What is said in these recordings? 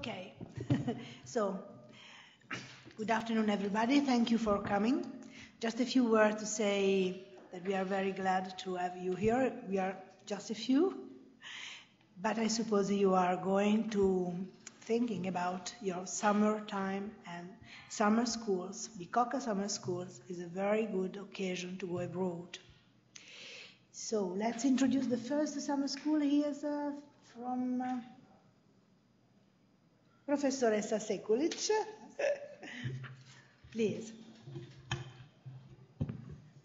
Okay, so good afternoon, everybody. Thank you for coming. Just a few words to say that we are very glad to have you here. We are just a few, but I suppose you are going to thinking about your summer time and summer schools. Bicocca Summer Schools is a very good occasion to go abroad. So let's introduce the first summer school. He is uh, from uh, Professoressa Sekulic. Please.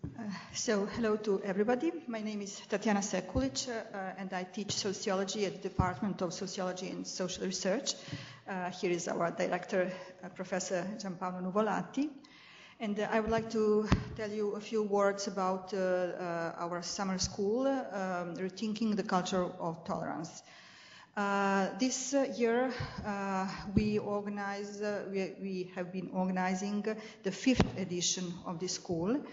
Uh, so, hello to everybody. My name is Tatiana Sekulic, uh, and I teach sociology at the Department of Sociology and Social Research. Uh, here is our director, uh, Professor Giampaolo Nuvolati. And uh, I would like to tell you a few words about our summer school, um, Rethinking the Culture of Tolerance. Uh, this uh, year, uh, we organize, we, we, have been organizing the fifth edition of the school.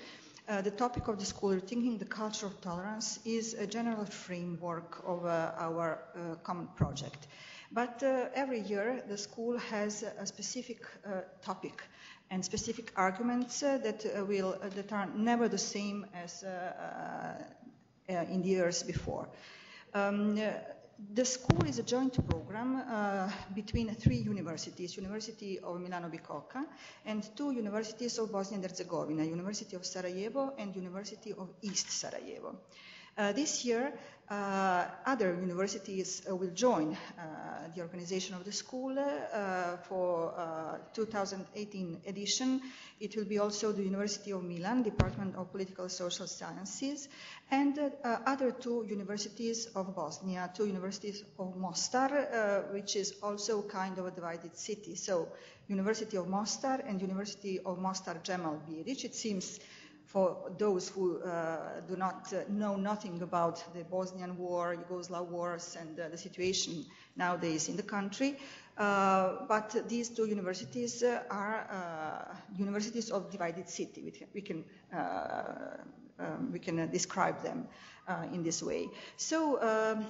Uh, the topic of the school, Rethinking the Culture of Tolerance, is a general framework of uh, our uh, common project. But every year, the school has a specific topic and specific arguments that will that are never the same as in the years before. Um, the school is a joint program uh, between three universities, University of Milano Bicocca and two universities of Bosnia and Herzegovina, University of Sarajevo and University of East Sarajevo. Uh, this year, uh, other universities uh, will join the organization of the school for 2018 edition. It will be also the University of Milan, Department of Political Social Sciences, and other two universities of Bosnia, two universities of Mostar, which is also kind of a divided city. So, University of Mostar and University of Mostar Džemal Bijedić. It seems for those who uh, do not uh, know nothing about the Bosnian War, Yugoslav wars, and uh, the situation nowadays in the country. Uh, but these two universities uh, are uh, universities of divided city. We can, we can, um, we can describe them in this way. So um,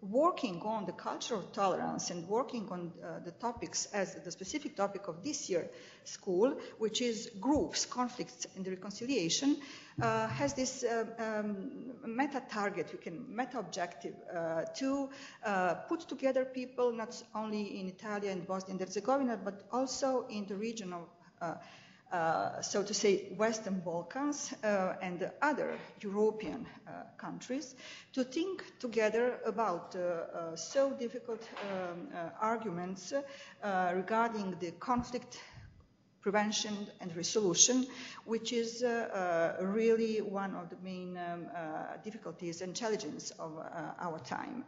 working on the culture of tolerance and working on uh, the topics as the specific topic of this year school, which is groups, conflicts, and reconciliation, uh, has this uh, um, meta target, we can meta objective uh, to uh, put together people not only in Italy and Bosnia and Herzegovina, but also in the region of uh, so to say, Western Balkans uh, and other European uh, countries to think together about uh, uh, so difficult um, arguments regarding the conflict prevention and resolution, which is really one of the main um, difficulties and challenges of our time.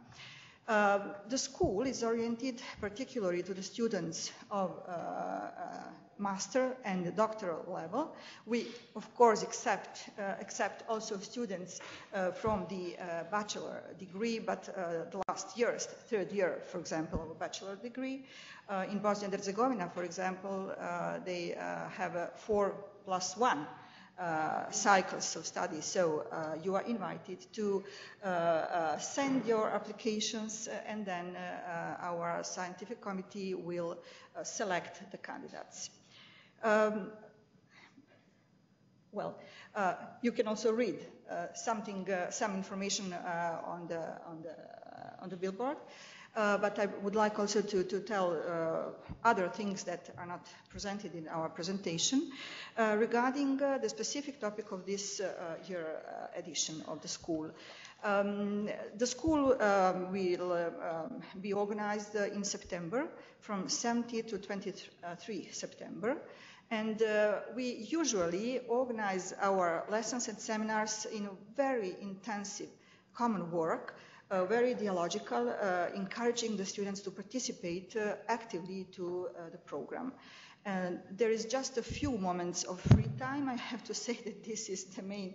Uh, the school is oriented particularly to the students of uh, uh, master and doctoral level. We, of course, accept, uh, accept also students uh, from the uh, bachelor degree, but the last years, third year, for example, of a bachelor degree. in Bosnia and Herzegovina, for example, they have a four plus one uh, cycles of study. So uh, you are invited to uh, send your applications and then our scientific committee will select the candidates. Um, well, you can also read something, some information on the billboard. Uh, but I would like also to, tell uh, other things that are not presented in our presentation uh, regarding uh, the specific topic of this uh, year edition of the school. Um, the school um, will be organized in September from 70 to 23 September. And uh, we usually organize our lessons and seminars in a very intensive common work uh, very dialogical, uh, encouraging the students to participate uh, actively to uh, the program. And there is just a few moments of free time. I have to say that this is the main,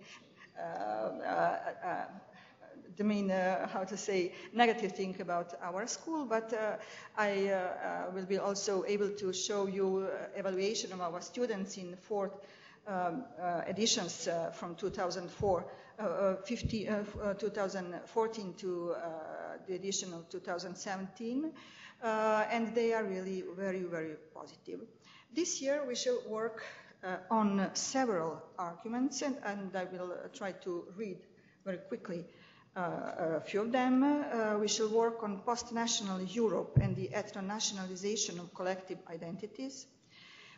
uh, uh, how to say, negative thing about our school. But I will be also able to show you evaluation of our students in fourth um, uh, editions uh, from 2004, uh, uh, 50, 2014 to the edition of 2017, and they are really very, very positive. This year we shall work on several arguments, and, and I will try to read very quickly uh, a few of them. Uh, we shall work on post-national Europe and the ethno-nationalization of collective identities.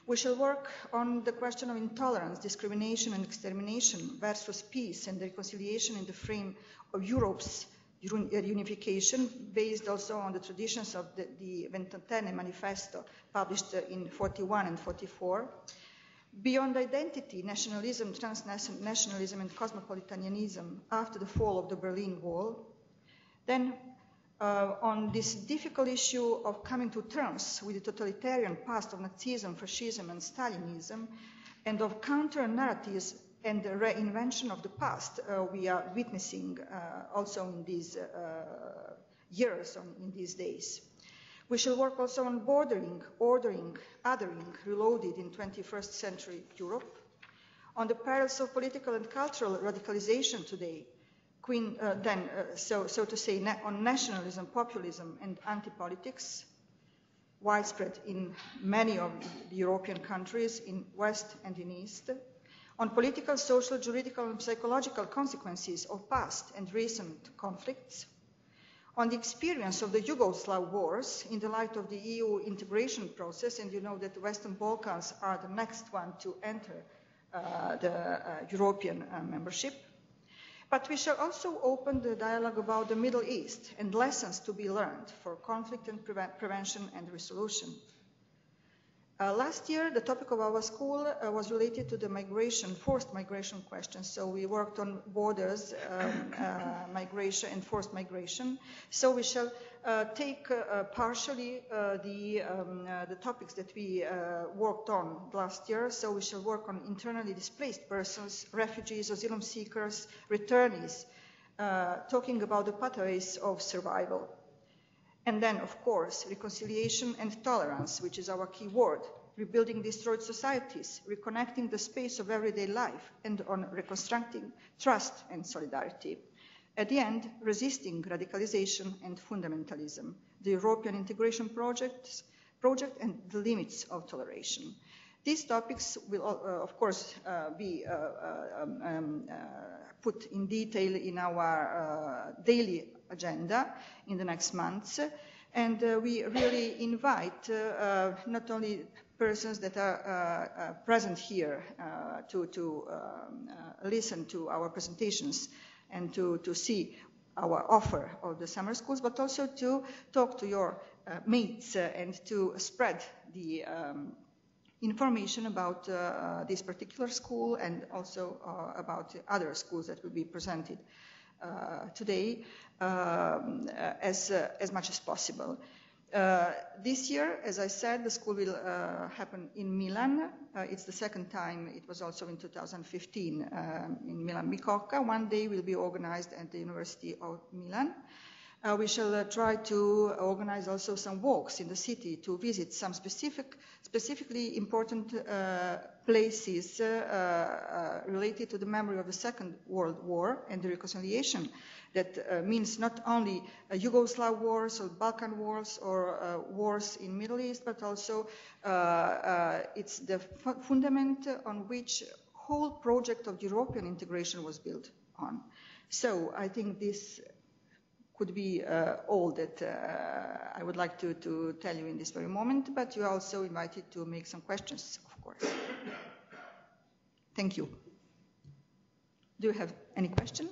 We shall work on the question of intolerance, discrimination and extermination versus peace and reconciliation in the frame of Europe's unification, based also on the traditions of the, the Ventotene Manifesto published in 41 and 44. Beyond identity, nationalism, transnationalism, and cosmopolitanism after the fall of the Berlin Wall. Then uh, on this difficult issue of coming to terms with the totalitarian past of Nazism, fascism, and Stalinism, and of counter narratives and the reinvention of the past uh, we are witnessing uh, also in these uh, years, on, in these days. We shall work also on bordering, ordering, othering, reloaded in 21st century Europe, on the perils of political and cultural radicalization today, Queen, uh, then, uh, so, so to say, na on nationalism, populism, and anti-politics, widespread in many of the European countries, in West and in East, on political, social, juridical, and psychological consequences of past and recent conflicts, on the experience of the Yugoslav wars in the light of the EU integration process, and you know that the Western Balkans are the next one to enter uh, the uh, European uh, membership, but we shall also open the dialogue about the Middle East and lessons to be learned for conflict and pre prevention and resolution. Uh, last year, the topic of our school uh, was related to the migration, forced migration question. So we worked on borders, um, uh, migration, and forced migration. So we shall uh, take uh, partially uh, the, um, the topics that we worked on last year. So we shall work on internally displaced persons, refugees, asylum seekers, returnees, talking about the pathways of survival. And then, of course, reconciliation and tolerance, which is our key word, rebuilding destroyed societies, reconnecting the space of everyday life, and on reconstructing trust and solidarity. At the end, resisting radicalization and fundamentalism, the European integration projects, project and the limits of toleration. These topics will, uh, of course, uh, be uh, uh um, uh, put in detail in our uh, daily agenda in the next months. And uh, we really invite uh, uh not only persons that are uh, uh, present here uh, to, to um, listen to our presentations and to, to see our offer of the summer schools, but also to talk to your mates and to spread the um, information about uh, this particular school and also uh, about other schools that will be presented uh, today um, as, uh, as much as possible. Uh, this year, as I said, the school will uh, happen in Milan. Uh, it's the second time. It was also in 2015 um, in Milan Bicocca. One day will be organized at the University of Milan. Uh, we shall uh, try to organize also some walks in the city to visit some specific, specifically important uh, places uh, uh, related to the memory of the Second World War and the reconciliation. That uh, means not only Yugoslav wars or Balkan wars or wars in Middle East, but also it's the fundament on which whole project of European integration was built on. So I think this could be uh, all that uh, I would like to, to tell you in this very moment, but you're also invited to make some questions, of course. Thank you. Do you have any question?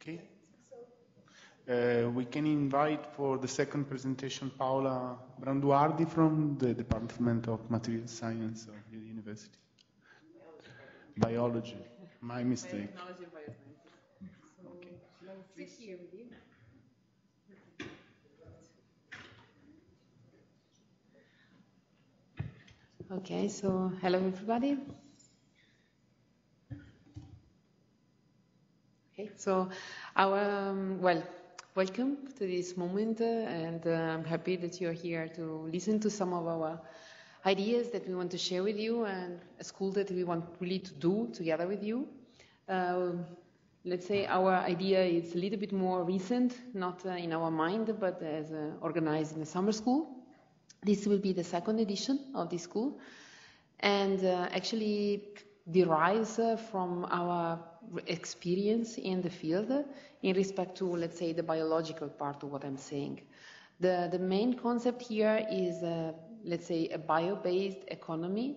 Okay. Uh, we can invite for the second presentation Paola Branduardi from the Department of Material Science of the University. Biology. My mistake sit here with you. Okay, so hello everybody. Okay, so our um, well, welcome to this moment, uh, and uh, I'm happy that you're here to listen to some of our ideas that we want to share with you and a school that we want really to do together with you. Uh, let's say our idea is a little bit more recent, not uh, in our mind, but as uh, organized in a summer school. This will be the second edition of this school, and uh, actually derives from our experience in the field in respect to, let's say, the biological part of what I'm saying. The, the main concept here is, uh, let's say, a bio-based economy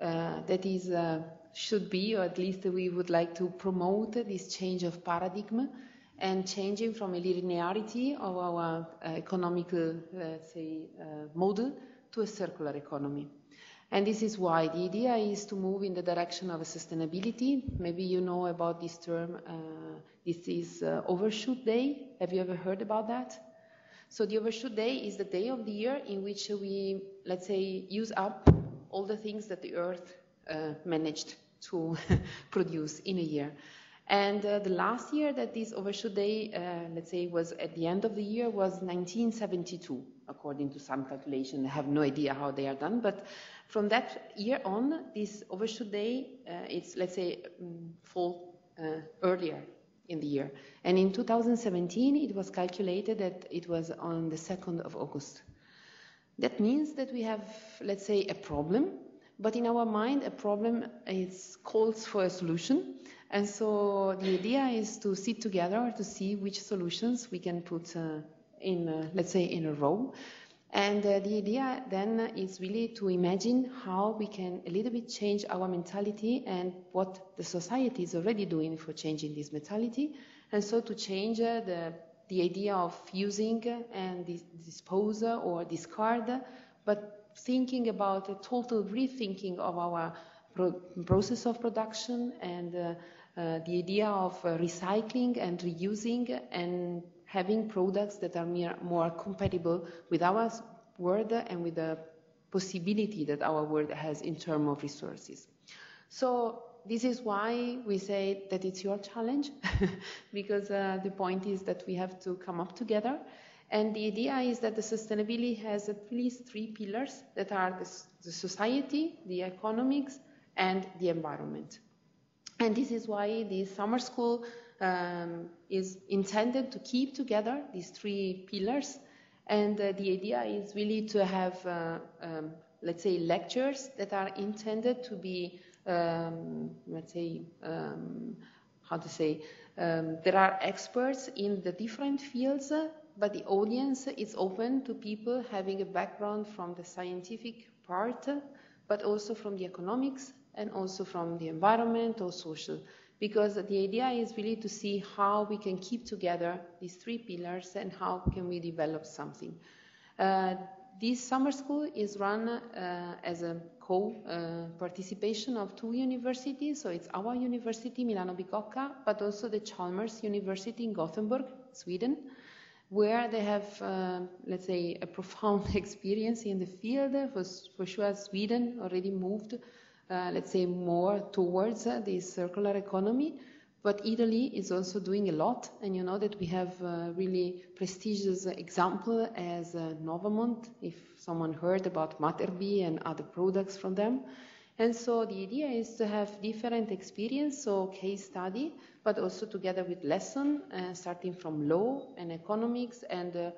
uh, that is uh, should be, or at least we would like to promote this change of paradigm and changing from a linearity of our uh, economical, let's say, uh, model to a circular economy. And this is why the idea is to move in the direction of sustainability. Maybe you know about this term. Uh, this is uh, Overshoot Day. Have you ever heard about that? So the Overshoot Day is the day of the year in which we, let's say, use up all the things that the Earth uh, managed to produce in a year. And uh, the last year that this overshoot day, uh, let's say, was at the end of the year was 1972, according to some calculation. I have no idea how they are done, but from that year on, this overshoot day, uh, it's, let's say, um, fall earlier in the year. And in 2017, it was calculated that it was on the 2nd of August. That means that we have, let's say, a problem but in our mind, a problem is calls for a solution. And so the idea is to sit together to see which solutions we can put uh, in, uh, let's say, in a row. And uh, the idea then is really to imagine how we can a little bit change our mentality and what the society is already doing for changing this mentality. And so to change uh, the, the idea of using and dispose or discard, but thinking about a total rethinking of our pro process of production and uh, uh, the idea of uh, recycling and reusing and having products that are more compatible with our world and with the possibility that our world has in terms of resources. So this is why we say that it's your challenge, because uh, the point is that we have to come up together and the idea is that the sustainability has at least three pillars that are the, the society, the economics, and the environment. And this is why the summer school um, is intended to keep together these three pillars. And uh, the idea is really to have, uh, um, let's say, lectures that are intended to be, um, let's say, um, how to say, um, there are experts in the different fields but the audience is open to people having a background from the scientific part, but also from the economics and also from the environment or social. Because the idea is really to see how we can keep together these three pillars and how can we develop something. Uh, this summer school is run uh, as a co-participation uh, of two universities. So it's our university, Milano Bicocca, but also the Chalmers University in Gothenburg, Sweden where they have, uh, let's say, a profound experience in the field. For, for sure, Sweden already moved, uh, let's say, more towards uh, this circular economy. But Italy is also doing a lot, and you know that we have a really prestigious example as uh, Novamont, if someone heard about Mater-Bi and other products from them. And so the idea is to have different experience, so case study, but also together with lesson, uh, starting from law and economics and uh,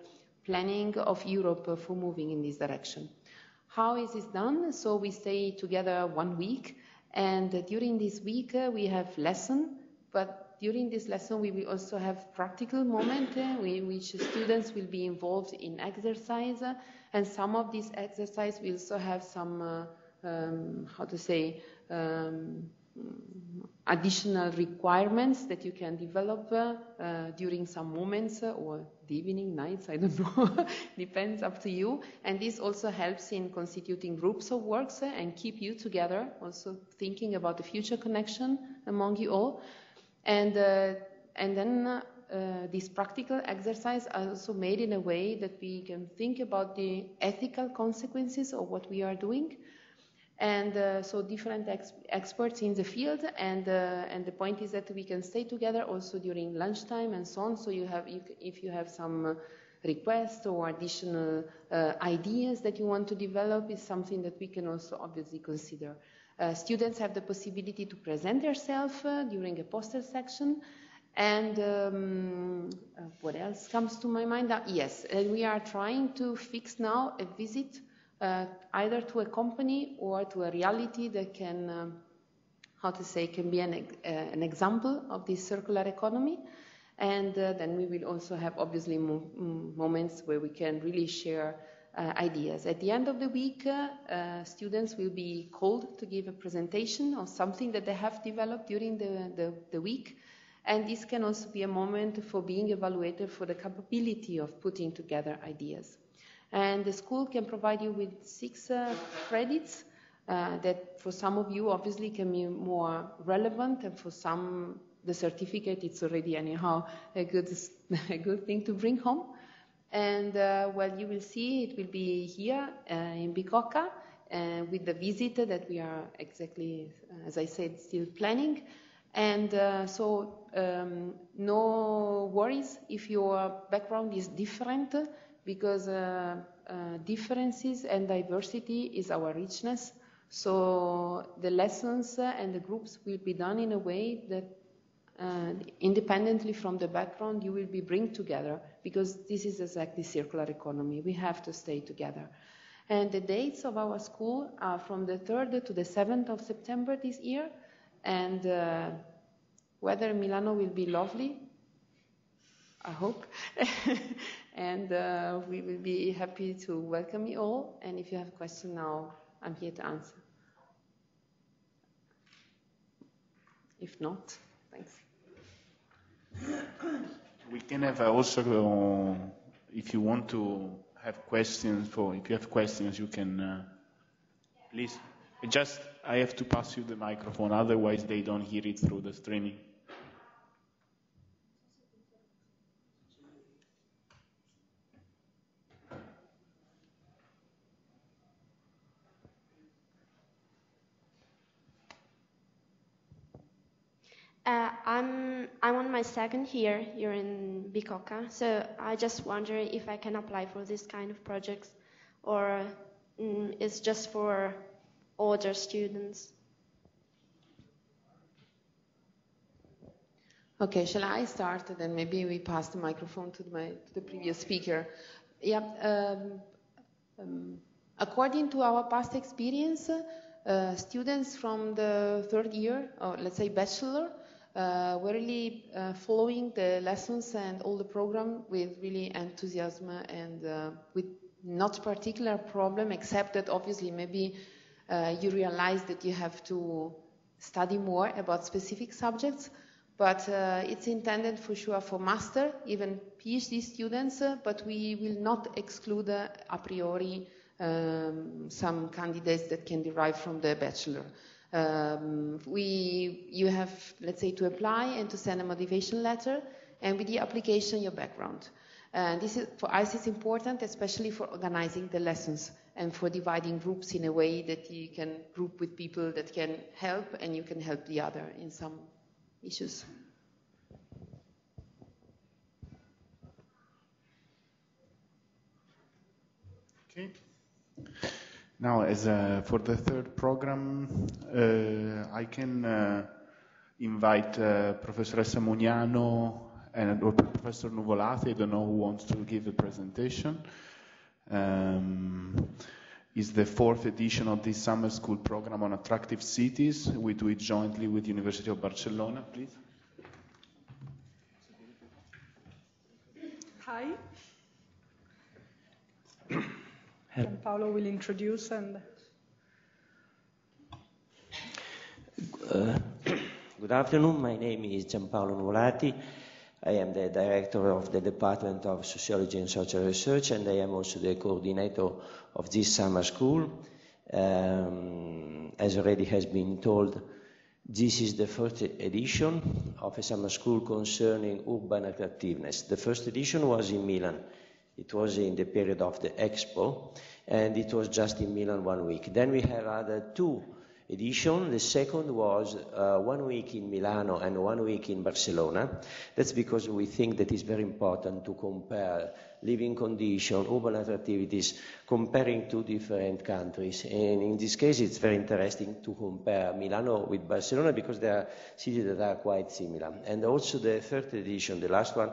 planning of Europe for moving in this direction. How is this done? So we stay together one week, and during this week uh, we have lesson, but during this lesson we will also have practical moment uh, in which students will be involved in exercise, and some of these exercise will also have some uh, um, how to say, um, additional requirements that you can develop uh, during some moments uh, or the evening, nights, I don't know, depends up to you. And this also helps in constituting groups of works uh, and keep you together, also thinking about the future connection among you all. And, uh, and then uh, this practical exercise are also made in a way that we can think about the ethical consequences of what we are doing and uh, so different ex- experts in the field and uh, and the point is that we can stay together also during lunchtime and so on. So you have you, if you have some uh, requests or additional uh, ideas that you want to develop is something that we can also obviously consider. Uh, students have the possibility to present themselves uh, during a poster section. And um, what else comes to my mind? Yes, and we are trying to fix now a visit uh, either to a company or to a reality that can, um, how to say, can be an, uh, an example of this circular economy. And uh, then we will also have obviously mo- mm, moments where we can really share uh, ideas. At the end of the week, uh, uh, students will be called to give a presentation on something that they have developed during the, the, the week. And this can also be a moment for being evaluated for the capability of putting together ideas. And the school can provide you with six uh, credits uh, that for some of you obviously can be more relevant and for some the certificate it's already anyhow a good, a good thing to bring home. And uh, well, you will see it will be here uh, in Bicocca uh, with the visit that we are exactly, as I said, still planning. And uh, so, um, no worries if your background is different, because uh, uh, differences and diversity is our richness. So, the lessons and the groups will be done in a way that, uh, independently from the background, you will be bring together, because this is exactly circular economy. We have to stay together. And the dates of our school are from the 3rd to the 7th of September this year and uh, weather Milano will be lovely, I hope. and uh, we will be happy to welcome you all. And if you have a question now, I'm here to answer. If not, thanks. We can have also, uh, if you want to have questions for, if you have questions, you can, uh, please. Just, I have to pass you the microphone, otherwise they don't hear it through the streaming. Uh, I'm I'm on my second year here in Bicocca, so I just wonder if I can apply for this kind of projects, or mm, it's just for older students. Okay, shall I start? Then maybe we pass the microphone to, my, to the previous speaker. Yeah, um, um, according to our past experience, uh, students from the third year, or let's say bachelor, were really uh, following the lessons and all the program with really enthusiasm and uh, with not particular problem, except that obviously maybe uh, you realize that you have to study more about specific subjects but uh, it's intended for sure for master, even PhD students, uh, but we will not exclude uh, a priori um, some candidates that can derive from the bachelor. Um, we, you have, let's say, to apply and to send a motivation letter, and with the application, your background. And this is, for us, it's important, especially for organizing the lessons and for dividing groups in a way that you can group with people that can help and you can help the other in some issues. Okay. Now, as a, for the third program, uh, I can uh, invite uh, Professoressa Mugnano and or Professor Nuvolati. I don't know who wants to give the presentation. Um, is the fourth edition of this summer school program on attractive cities. We do it jointly with University of Barcelona, please. Hi. And Paolo will introduce and Uh, Good afternoon. My name is Giampaolo Nuvolati. I am the director of the Department of Sociology and Social Research, and I am also the coordinator of this summer school. Um, as already has been told, this is the first edition of a summer school concerning urban attractiveness. The first edition was in Milan. It was in the period of the Expo, and it was just in Milan one week. Then we have other two edition. The second was uh, one week in Milano and one week in Barcelona. That's because we think that it's very important to compare living condition, urban activities, comparing two different countries. And in this case, it's very interesting to compare Milano with Barcelona because they are cities that are quite similar. And also the third edition, the last one,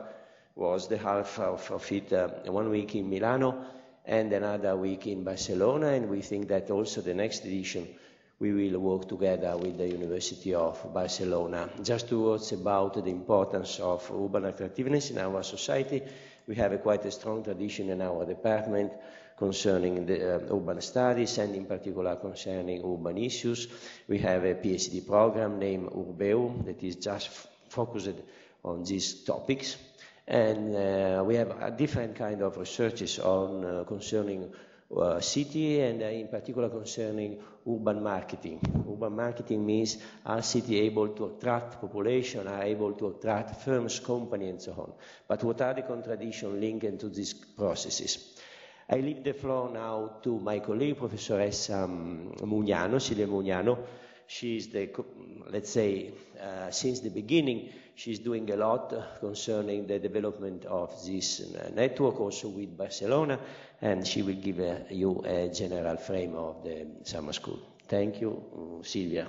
was the half of, of it, uh, one week in Milano and another week in Barcelona. And we think that also the next edition we will work together with the University of Barcelona. Just two words about the importance of urban attractiveness in our society. We have a quite a strong tradition in our department concerning the uh, urban studies and in particular concerning urban issues. We have a PhD program named Urbeur that is just focused on these topics. And uh, we have a different kind of researches on uh, concerning uh, city and uh, in particular concerning urban marketing. Urban marketing means are city able to attract population, are able to attract firms, companies, and so on. But what are the contradictions linked to these processes? I leave the floor now to my colleague, Professoressa Mugnano, Silvia Mugnano. She is the, let's say, uh, since the beginning, she's doing a lot concerning the development of this uh, network, also with Barcelona, and she will give uh, you a general frame of the summer school. Thank you, Silvia.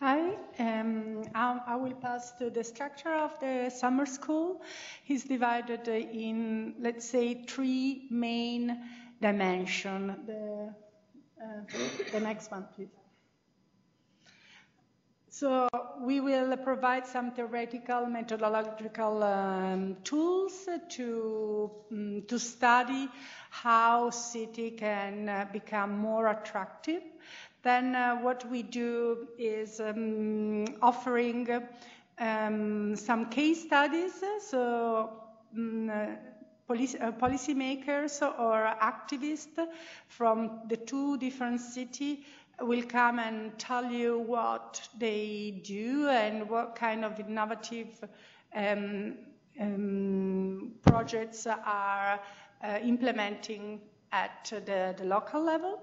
Hi, um, I will pass to the structure of the summer school. It's divided in, let's say, three main dimensions. The, uh, the next one, please. So we will provide some theoretical methodological um, tools to, um, to study how city can uh, become more attractive. Then uh, what we do is um, offering um, some case studies. So mm, uh, policy, uh, policymakers or activists from the two different cities will come and tell you what they do and what kind of innovative um, um, projects are uh, implementing at the, the, local level.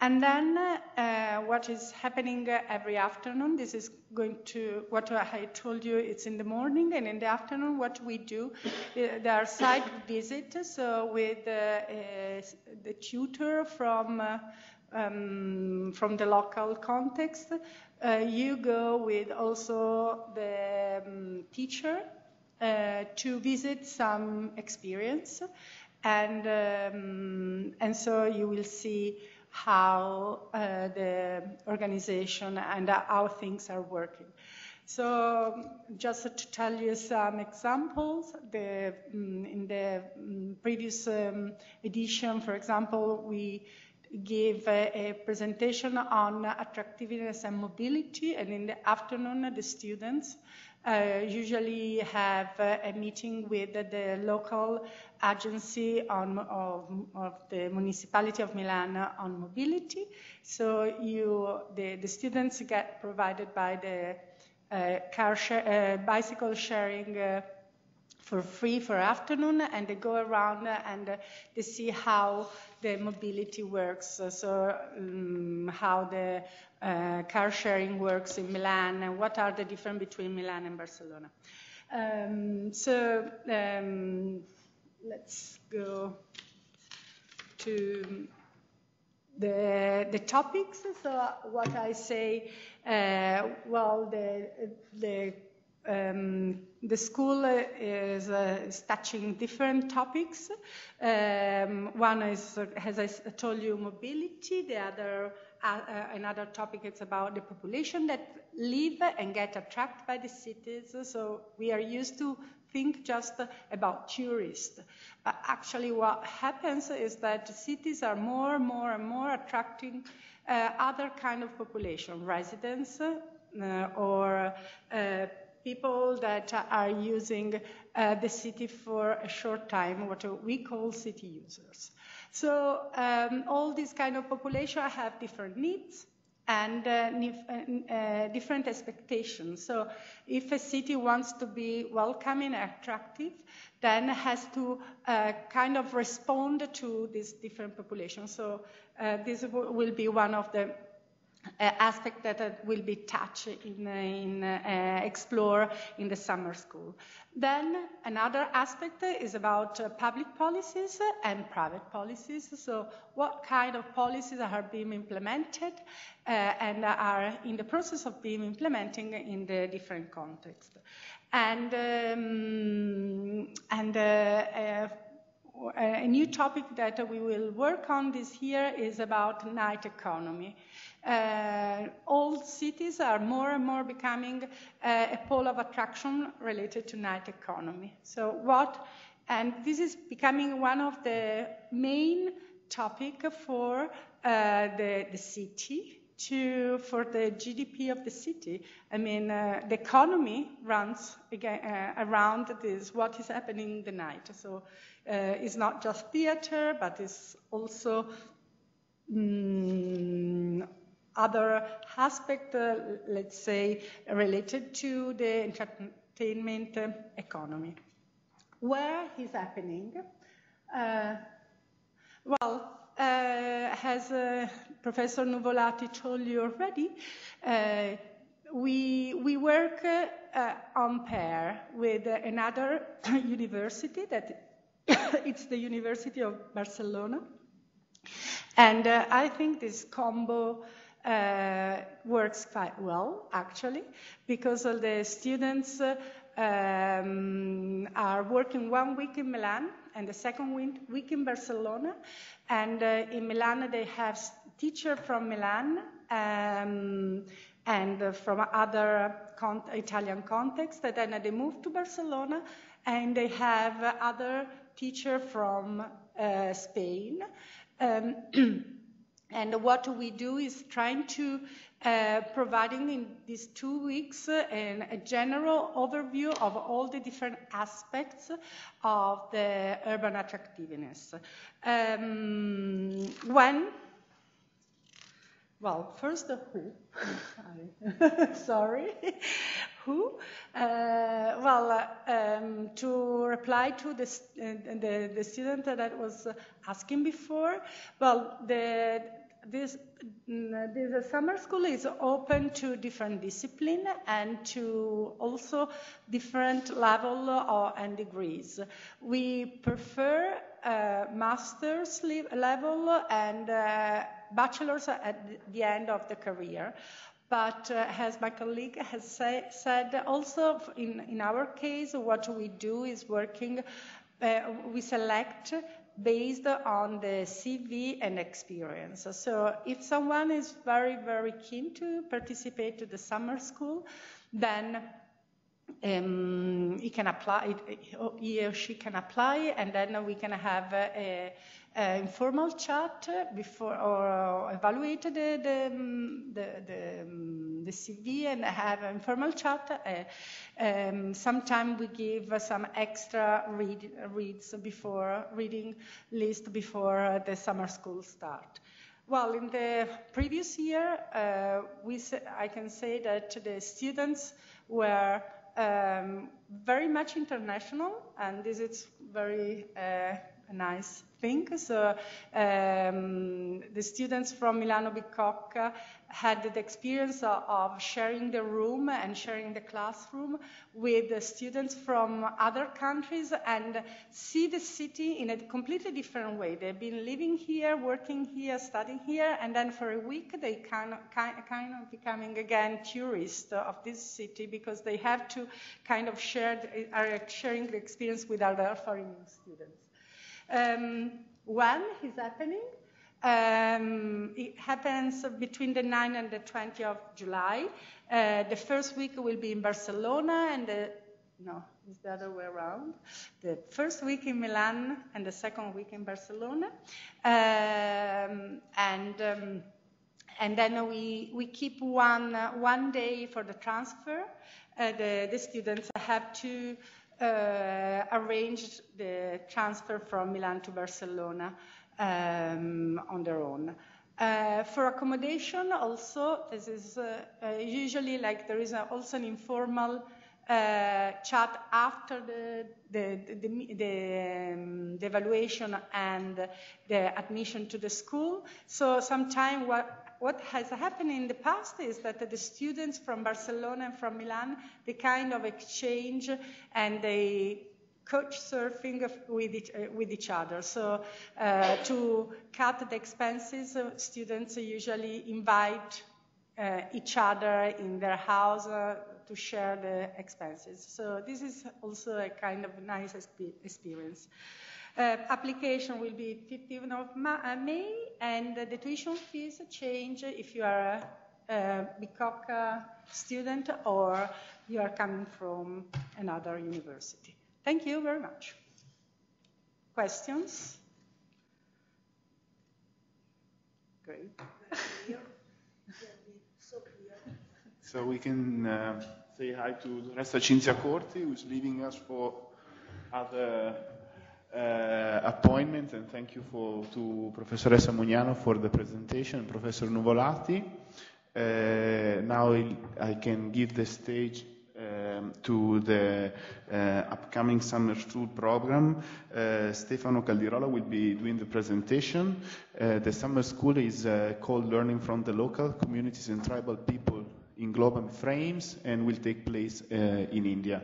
And then uh, what is happening every afternoon, this is going to, what I told you, it's in the morning, and in the afternoon what we do, uh, there are site visits, so with uh, uh, the tutor from uh, um, from the local context. Uh, you go with also the um, teacher uh, to visit some experience, and um, and so you will see how uh, the organization and how things are working. So just to tell you some examples, the, mm, in the mm, previous um, edition, for example, we give a, a, presentation on attractiveness and mobility, and in the afternoon, the students uh, usually have uh, a meeting with the local agency on, of, of, the municipality of Milan on mobility. So you, the, the students get provided by the uh, car share, uh, bicycle sharing uh, for free for afternoon, and they go around and they see how the mobility works. So um, how the uh, car sharing works in Milan, and what are the difference between Milan and Barcelona. Um, so um, let's go to the, the topics. So what I say, uh, well, the, the um, the school is, uh, is, touching different topics. Um, one is, as I told you, mobility. The other, uh, uh, another topic is about the population that live and get attracted by the cities. So we are used to think just about tourists. But actually, what happens is that cities are more and more and more attracting uh, other kind of population, residents uh, or uh, people that are using uh, the city for a short time, what we call city users. So um, all these kind of population have different needs, and uh, uh, different expectations. So, if a city wants to be welcoming and attractive, then has to uh, kind of respond to these different populations. So, uh, this will be one of the uh, aspect that uh, will be touched in, uh, in uh, explore in the summer school. Then another aspect is about uh, public policies and private policies. So what kind of policies are being implemented uh, and are in the process of being implemented in the different contexts. And, um, and uh, a new topic that we will work on this year is about night economy. Uh, all cities are more and more becoming uh, a pole of attraction related to night economy. So what, and this is becoming one of the main topic for uh, the, the city to for the GDP of the city. I mean, uh, the economy runs again, uh, around this what is happening in the night. So uh, it's not just theater, but it's also mm, other aspect, uh, let's say, related to the entertainment uh, economy. Where is happening? Uh, well, uh, as uh, Professor Nuvolati told you already, uh, we, we work on pair with another university that it's the University of Barcelona. And I think this combo uh, works quite well, actually, because all the students uh, um, are working one week in Milan and the second week in Barcelona. And uh, in Milan, they have teacher from Milan um, and from other con- Italian contexts. And then they move to Barcelona, and they have other teacher from uh, Spain. Um, and what we do is trying to uh, providing in these two weeks uh, a general overview of all the different aspects of the urban attractiveness. Um, when well, first the who. Sorry. who? Uh, well, uh, um, to reply to the, uh, the, the, student that was asking before, well, the, this, this summer school is open to different discipline and to also different level or, and degrees. We prefer uh, master's level and uh, bachelor's at the end of the career. But uh, as my colleague has say, said, also in, in our case, what we do is working, uh, we select based on the CV and experience. So if someone is very, very keen to participate to the summer school, then um, he can apply, he or she can apply, and then we can have a, a informal chat before or evaluate the the, the, the, the CV and have an informal chat. Uh, um, Sometimes we give some extra read, reads before reading list before the summer school start. Well, in the previous year, uh, we I can say that the students were um, very much international, and this is very uh, nice thing. So um, the students from Milano Bicocca had the experience of sharing the room and sharing the classroom with the students from other countries and see the city in a completely different way. They've been living here, working here, studying here, and then for a week they kind of, kind of becoming again tourists of this city because they have to kind of share, are sharing the experience with other foreign students. Um, when is happening? Um, it happens between the 9th and the 20th of July. Uh, the first week will be in Barcelona, and the no, it's the other way around. The first week in Milan and the second week in Barcelona, um, and um, and then we we keep one one day for the transfer. Uh, the, the students have to arranged the transfer from Milan to Barcelona um, on their own. Uh, for accommodation, also, this is uh, uh, usually like there is a, also an informal uh, chat after the, the, the, the, um, the, evaluation and the admission to the school. So sometimes what, what has happened in the past is that the students from Barcelona and from Milan, they kind of exchange and they coach surfing with each, uh, with each other. So uh, to cut the expenses, uh, students usually invite uh, each other in their house uh, to share the expenses. So this is also a kind of nice experience. Uh, application will be 15th of May, and the tuition fees change if you are a, Bicocca student or you are coming from another university. Thank you very much. Questions? Great. So we can uh, say hi to Resta Cinzia Corti, who's leaving us for other uh, appointments, and thank you for, to Professoressa Mugnano for the presentation, Professor Nuvolati. Uh, now I can give the stage um, to the uh, upcoming summer school program. Uh, Stefano Caldirola will be doing the presentation. Uh, the summer school is uh, called Learning from the Local Communities and Tribal People in Global Frames and will take place uh, in India.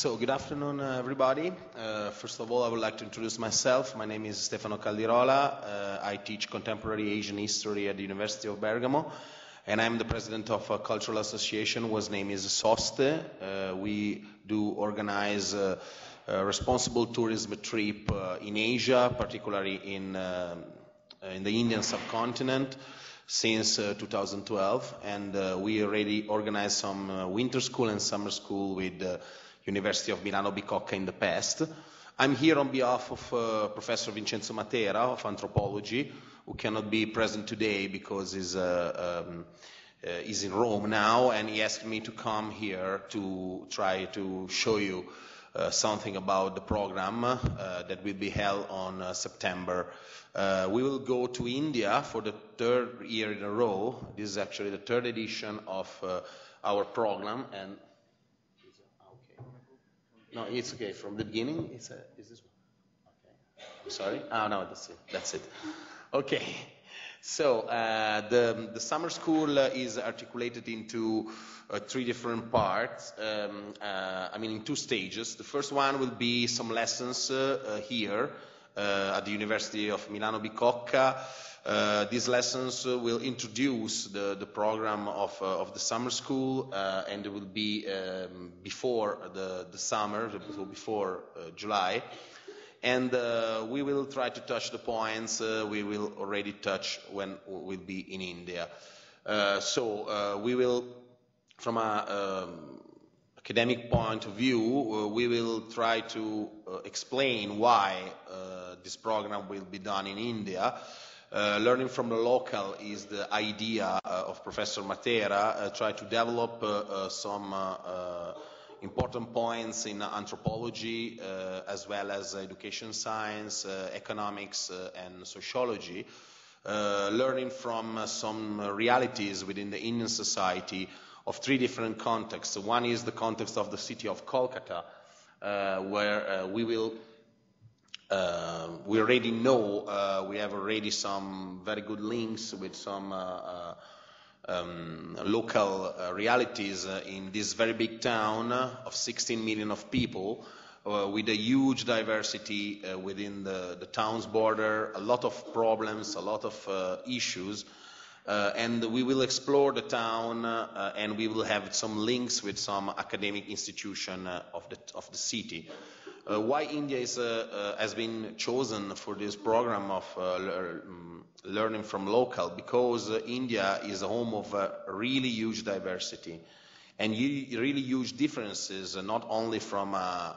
So, good afternoon, uh, everybody. Uh, first of all, I would like to introduce myself. My name is Stefano Caldirola. Uh, I teach contemporary Asian history at the University of Bergamo, and I'm the president of a cultural association whose name is SOSTE. Uh, we do organize uh, responsible tourism trip uh, in Asia, particularly in, in the Indian subcontinent since uh, 2012, and uh, we already organized some uh, winter school and summer school with University of Milano Bicocca in the past. I'm here on behalf of uh, Professor Vincenzo Matera of anthropology, who cannot be present today because he's, uh, um, uh, he's in Rome now, and he asked me to come here to try to show you uh, something about the program uh, that will be held on uh, September. we will go to India for the third year in a row. This is actually the third edition of our program, and no, it's okay. From the beginning, it's a, is this one? Okay. I'm sorry. Oh, no, that's it. That's it. Okay. So uh, the, the summer school uh, is articulated into uh, three different parts. Um, uh, I mean, in two stages. The first one will be some lessons uh, uh, here at the University of Milano Bicocca. Uh, these lessons uh, will introduce the, the program of, uh, of the summer school uh, and it will be um, before the, the summer, before uh, July. And we will try to touch the points we will already touch when we'll be in India. so we will, from a um, academic point of view, we will try to explain why this program will be done in India. Uh, learning from the local is the idea uh, of Professor Matera, uh, try to develop uh, uh, some uh, important points in anthropology as well as education science, economics and sociology, learning from some realities within the Indian society of three different contexts. One is the context of the city of Kolkata, where we will uh, we already know, uh, we have already some very good links with some uh, uh um, local uh, realities uh, in this very big town of 16 million of people, with a huge diversity within the, the, town's border, a lot of problems, a lot of issues. And we will explore the town and we will have some links with some academic institution of, the, of the city. Uh, why India is, uh, uh, has been chosen for this program of mm, learning from local? Because India is a home of really huge diversity and really huge differences, not only from a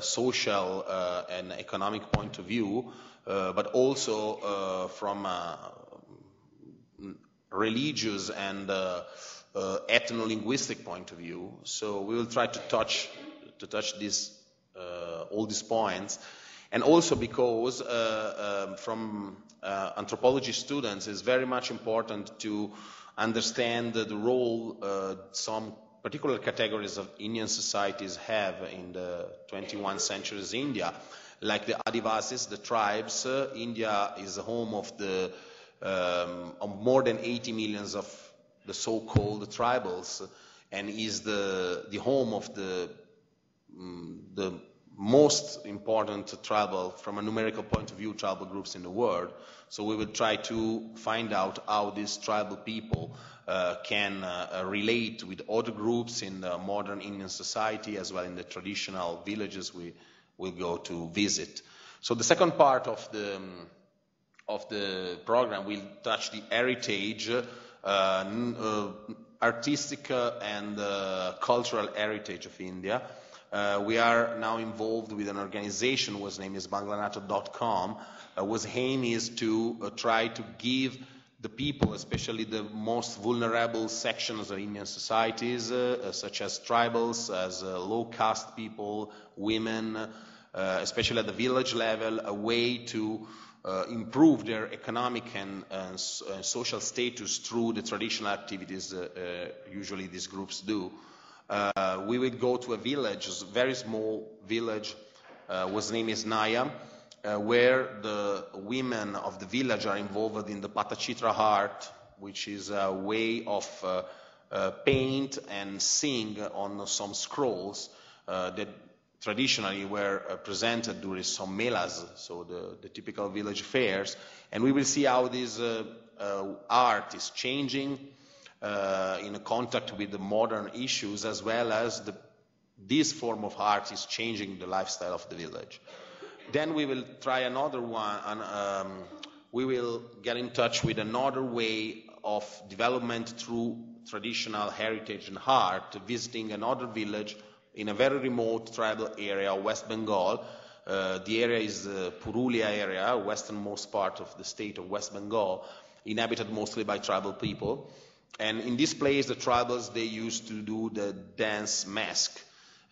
social uh, and economic point of view, uh, but also uh, from a religious and uh, uh, ethno-linguistic point of view. So we will try to touch to touch this all these points, and also because um, from anthropology students, it's very much important to understand the role some particular categories of Indian societies have in the 21st century's India, like the Adivasis, the tribes. Uh, India is the home of the um, of more than 80 millions of the so-called tribals, and is the the home of the um, the most important tribal, from a numerical point of view, tribal groups in the world. So we will try to find out how these tribal people uh, can uh, relate with other groups in the modern Indian society as well in the traditional villages we will go to visit. So the second part of the, um, of the program will touch the heritage, uh, uh artistic and uh, cultural heritage of India. Uh, we are now involved with an organization whose name is Banglanatak.com, whose aim is to try to give the people, especially the most vulnerable sections of Indian societies, uh, such as tribals, as uh, low caste people, women, uh, especially at the village level, a way to uh, improve their economic and uh, social status through the traditional activities usually these groups do. we will go to a village, a very small village, whose name is Naya uh, where the women of the village are involved in the Patachitra art, which is a way of uh, uh, paint and sing on some scrolls uh, that traditionally were uh, presented during some melas, so the, the, typical village fairs. And we will see how this uh, art is changing in contact with the modern issues, as well as the, this form of art is changing the lifestyle of the village. Then we will try another one, and um, we will get in touch with another way of development through traditional heritage and art, visiting another village in a very remote tribal area, of West Bengal. Uh, the area is the Purulia area, westernmost part of the state of West Bengal, inhabited mostly by tribal people. And in this place, the tribals, they used to do the dance mask.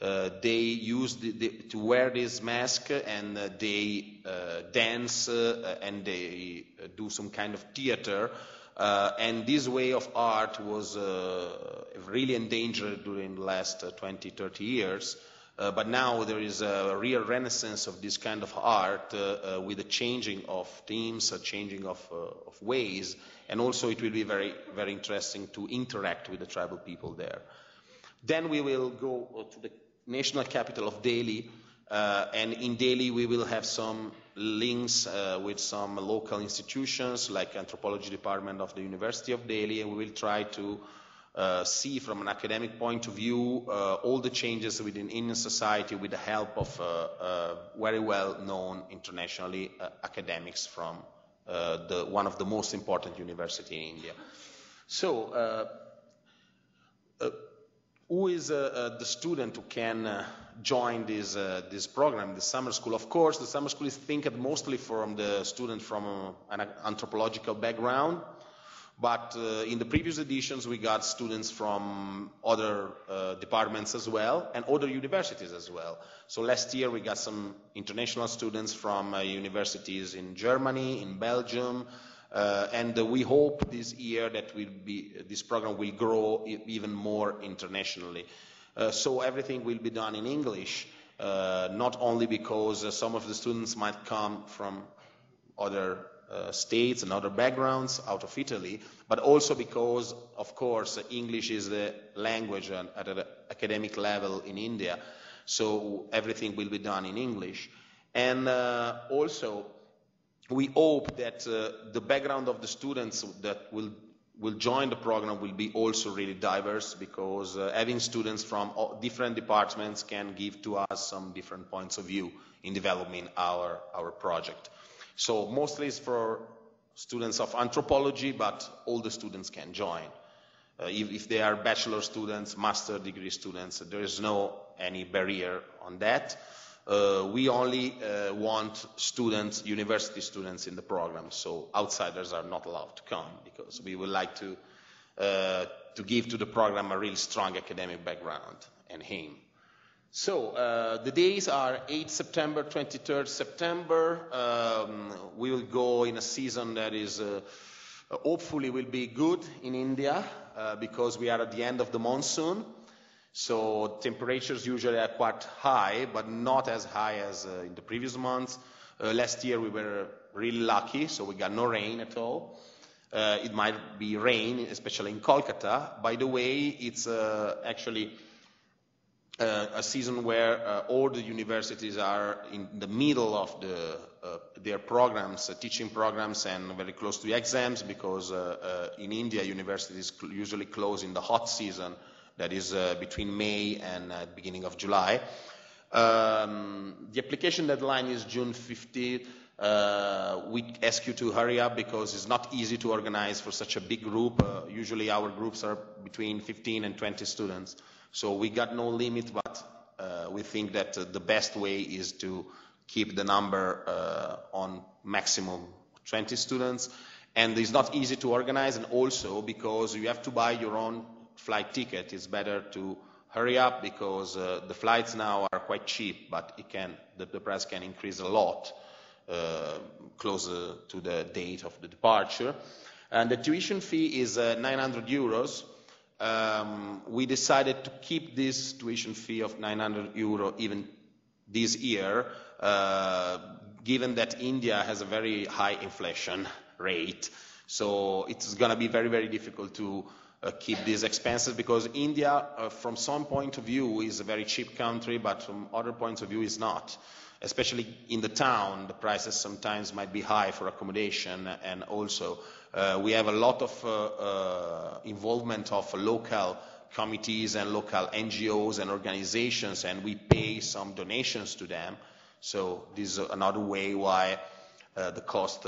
Uh, they used the, the, to wear this mask and uh, they uh, dance uh, and they uh, do some kind of theater. Uh, and this way of art was uh, really endangered during the last uh, 20, 30 years. but now there is a real renaissance of this kind of art with a changing of themes, a changing of, of ways, and also it will be very, very interesting to interact with the tribal people there. Then we will go to the national capital of Delhi. Uh, and in Delhi, we will have some links uh, with some local institutions like anthropology department of the University of Delhi, and we will try to uh, see from an academic point of view uh, all the changes within Indian society with the help of uh, uh, very well-known internationally academics from the, one of the most important universities in India. So who is uh, uh, the student who can uh, join this, uh, this program, the summer school? Of course, the summer school is thinking mostly from the student from uh, an anthropological background, but uh, in the previous editions we got students from other departments as well and other universities as well. So last year we got some international students from universities in Germany, in Belgium, and uh, we hope this year that be, this program will grow even more internationally. Uh, so everything will be done in English, uh, not only because uh, some of the students might come from other uh, states and other backgrounds out of Italy, but also because, of course, English is the language at an academic level in India. So everything will be done in English. And also, we hope that uh, the background of the students that will will join the program will be also really diverse because uh, having students from different departments can give to us some different points of view in developing our, our project. So mostly it's for students of anthropology, but all the students can join. Uh, if, if, they are bachelor students, master degree students, there is no any barrier on that. Uh, we only uh, want students, university students in the program, so outsiders are not allowed to come because we would like to, uh, to give to the program a really strong academic background and aim. So uh, the days are 8 September, 23rd September. Um, we will go in a season that is uh, hopefully will be good in India uh, because we are at the end of the monsoon. So temperatures usually are quite high, but not as high as uh, in the previous months. Uh, last year we were really lucky, so we got no rain at all. Uh, it might be rain, especially in Kolkata. By the way, it's uh, actually uh, a season where uh, all the universities are in the middle of the, their programs, teaching programs, and very close to exams because in India universities usually close in the hot season, that is between May and beginning of July. Um, the application deadline is June 15th. Uh, we ask you to hurry up because it's not easy to organize for such a big group. Uh, usually our groups are between 15 and 20 students. So we got no limit, but uh, we think that uh, the best way is to keep the number uh, on maximum 20 students. And it's not easy to organize, and also because you have to buy your own flight ticket, it's better to hurry up because uh, the flights now are quite cheap, but it can, the, the price can increase a lot uh, closer to the date of the departure. And the tuition fee is uh, 900 euros. Um, we decided to keep this tuition fee of 900 euro even this year, uh, given that India has a very high inflation rate. So it's going to be very, very difficult to uh, keep these expenses because India, uh, from some point of view, is a very cheap country, but from other points of view, is not. Especially in the town, the prices sometimes might be high for accommodation, and also uh, we have a lot of uh, uh, involvement of local committees and local NGOs and organizations, and we pay some donations to them. So this is another way why uh, the cost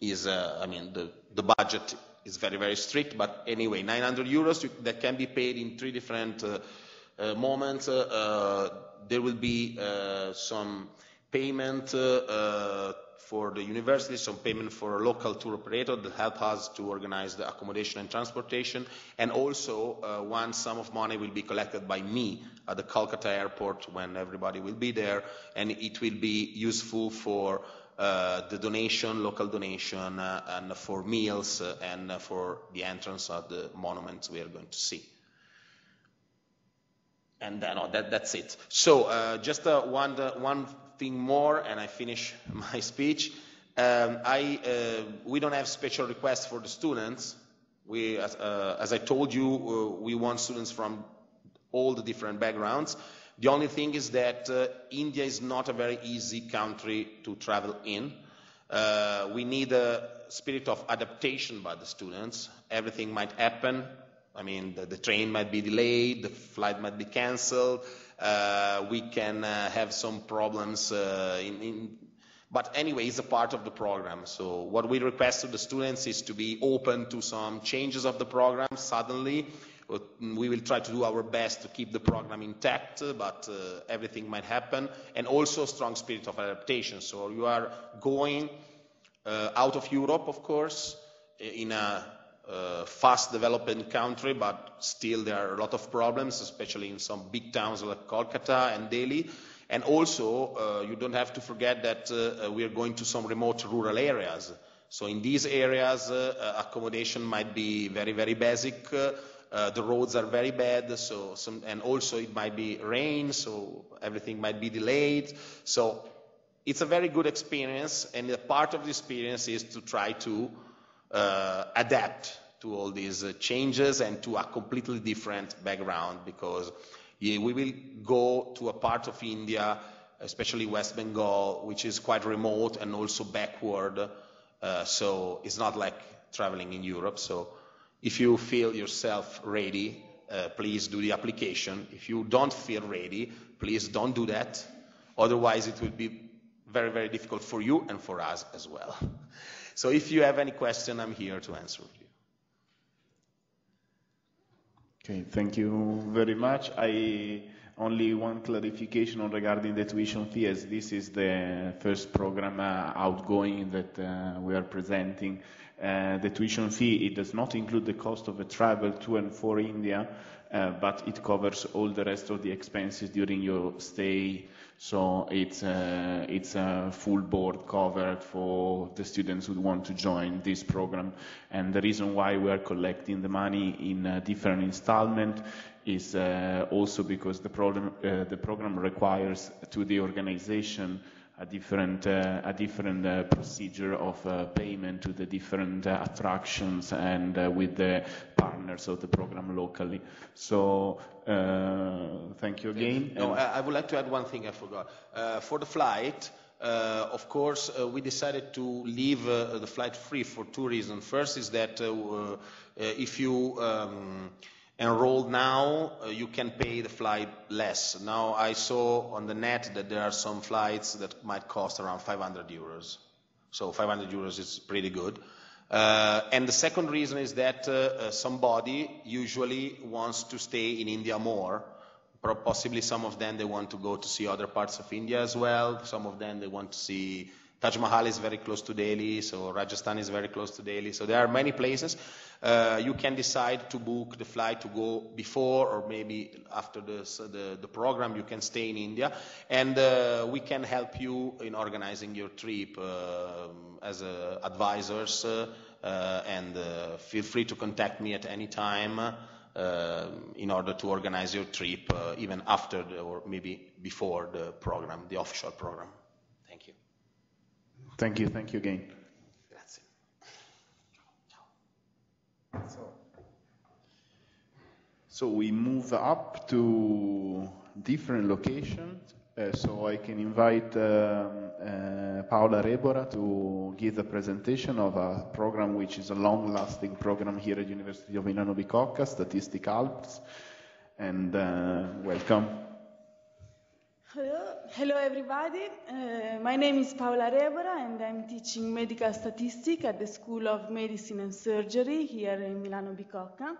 is, I mean, the, the budget is very, very strict, but anyway, 900 euros that can be paid in three different uh, uh, moments. Uh, there will be some payment for the university, some payment for a local tour operator that help us to organize the accommodation and transportation, and also uh, one sum of money will be collected by me at the Calcutta airport when everybody will be there, and it will be useful for uh, the donation, local donation, uh, and for meals uh, and for the entrance of the monuments we are going to see. And uh, no, that, that's it. So uh, just uh, one, one thing more, and I finish my speech. Um, I, we don't have special requests for the students. We, as, as I told you, we want students from all the different backgrounds. The only thing is that uh, India is not a very easy country to travel in. Uh, we need a spirit of adaptation by the students. Everything might happen. I mean, the, the train might be delayed, the flight might be cancelled. Uh, we can uh, have some problems uh, in, in but anyway, it's a part of the program. So what we request to the students is to be open to some changes of the program suddenly we will try to do our best to keep the program intact, but uh, everything might happen. And also a strong spirit of adaptation. So you are going uh, out of Europe, of course, in a uh, fast developing country, but still there are a lot of problems, especially in some big towns like Kolkata and Delhi. And also, uh, you don't have to forget that uh, we are going to some remote rural areas. So in these areas, uh, accommodation might be very, very basic. Uh, the roads are very bad, so some, and also it might be rain, so everything might be delayed. So it's a very good experience, and a part of the experience is to try to uh, adapt to all these uh, changes and to a completely different background because yeah, we will go to a part of India, especially West Bengal, which is quite remote and also backward. Uh, so it's not like traveling in Europe. So if you feel yourself ready, uh, please do the application. If you don't feel ready, please don't do that. Otherwise, it will be very, very difficult for you and for us as well. So if you have any question, I'm here to answer you. Okay, thank you very much. I Only one clarification regarding the tuition fee, as this is the first program uh, outgoing that uh, we are presenting. Uh, the tuition fee, it does not include the cost of a travel to and for India, uh, but it covers all the rest of the expenses during your stay. So it's, uh, it's a full board covered for the students who want to join this program. And the reason why we are collecting the money in a different installment is uh, also because the, problem, uh, the program requires to the organization a different, uh, a different uh, procedure of uh, payment to the different uh, attractions and uh, with the partners of the program locally. So uh, thank you again. No, I would like to add one thing I forgot. For the flight, uh, of course, uh, we decided to leave uh, the flight free for two reasons. First is that if you um, enroll now, uh, you can pay the flight less. Now, I saw on the net that there are some flights that might cost around 500 euros. So 500 euros is pretty good. Uh, and the second reason is that uh, uh, somebody usually wants to stay in India more. Possibly some of them they want to go to see other parts of India as well. Some of them they want to see Taj Mahal is very close to Delhi, so Rajasthan is very close to Delhi. So there are many places. Uh, you can decide to book the flight to go before or maybe after the, the, the program. You can stay in India, and uh, we can help you in organizing your trip uh, as uh, advisors. Uh, uh, and feel free to contact me at any time uh, in order to organize your trip, uh, even after the, or maybe before the program, the official program. Thank you. Thank you, thank you again. Grazie. So we move up to different locations. Uh, so I can invite um, uh, Paola Rebora to give the presentation of a program which is a long-lasting program here at University of Milano Bicocca, Statistic Alps. And uh, welcome. Hello, hello everybody. Uh, my name is Paola Rebora and I'm teaching medical statistics at the School of Medicine and Surgery here in Milano Bicocca.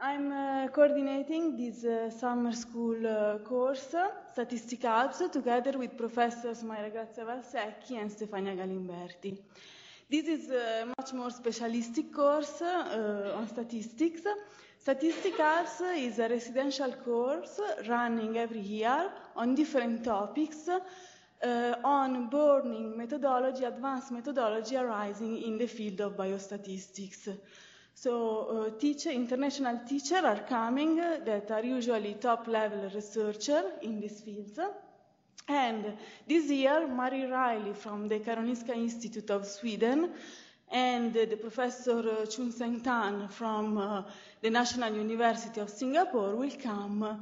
I'm uh, coordinating this uh, summer school uh, course, Statistic Alps, together with Professors Mayra Grazia Valsecchi and Stefania Galimberti. This is a much more specialistic course uh, on statistics. Statistic Alps is a residential course running every year on different topics uh, on burning methodology, advanced methodology arising in the field of biostatistics. So uh, teacher, international teachers are coming that are usually top-level researchers in these fields. And this year, Marie Reilly from the Karolinska Institute of Sweden and the Professor uh, Chuen Seng Tan from uh, the National University of Singapore will come uh,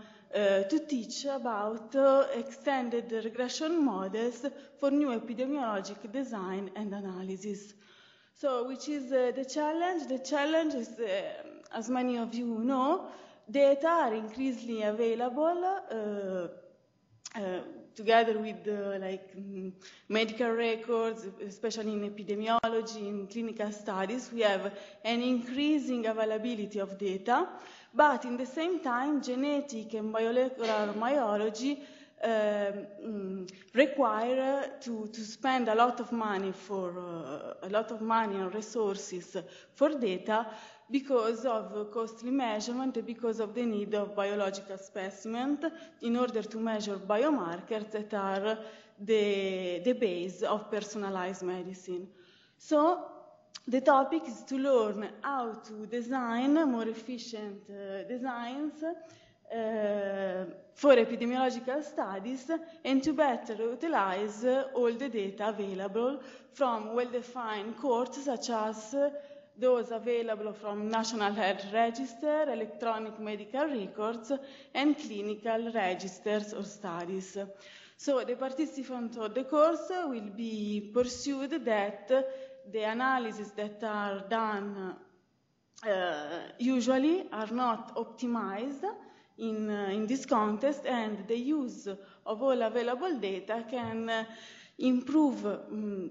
to teach about uh, extended regression models for new epidemiologic design and analysis. So, which is uh, the challenge? The challenge is, uh, as many of you know, data are increasingly available uh, uh, together with like medical records, especially in epidemiology, in clinical studies, we have an increasing availability of data, but in the same time, genetic and molecular biology um, require to, to spend a lot of money for uh, a lot of money and resources for data because of costly measurement because of the need of biological specimen in order to measure biomarkers that are the, the base of personalized medicine. So the topic is to learn how to design more efficient uh, designs uh, for epidemiological studies and to better utilize all the data available from well-defined cohorts such as those available from National Health Register, electronic medical records, and clinical registers or studies. So the participants of the course will be pursued that the analyses that are done uh, usually are not optimized in, uh, in this context and the use of all available data can uh, improve um,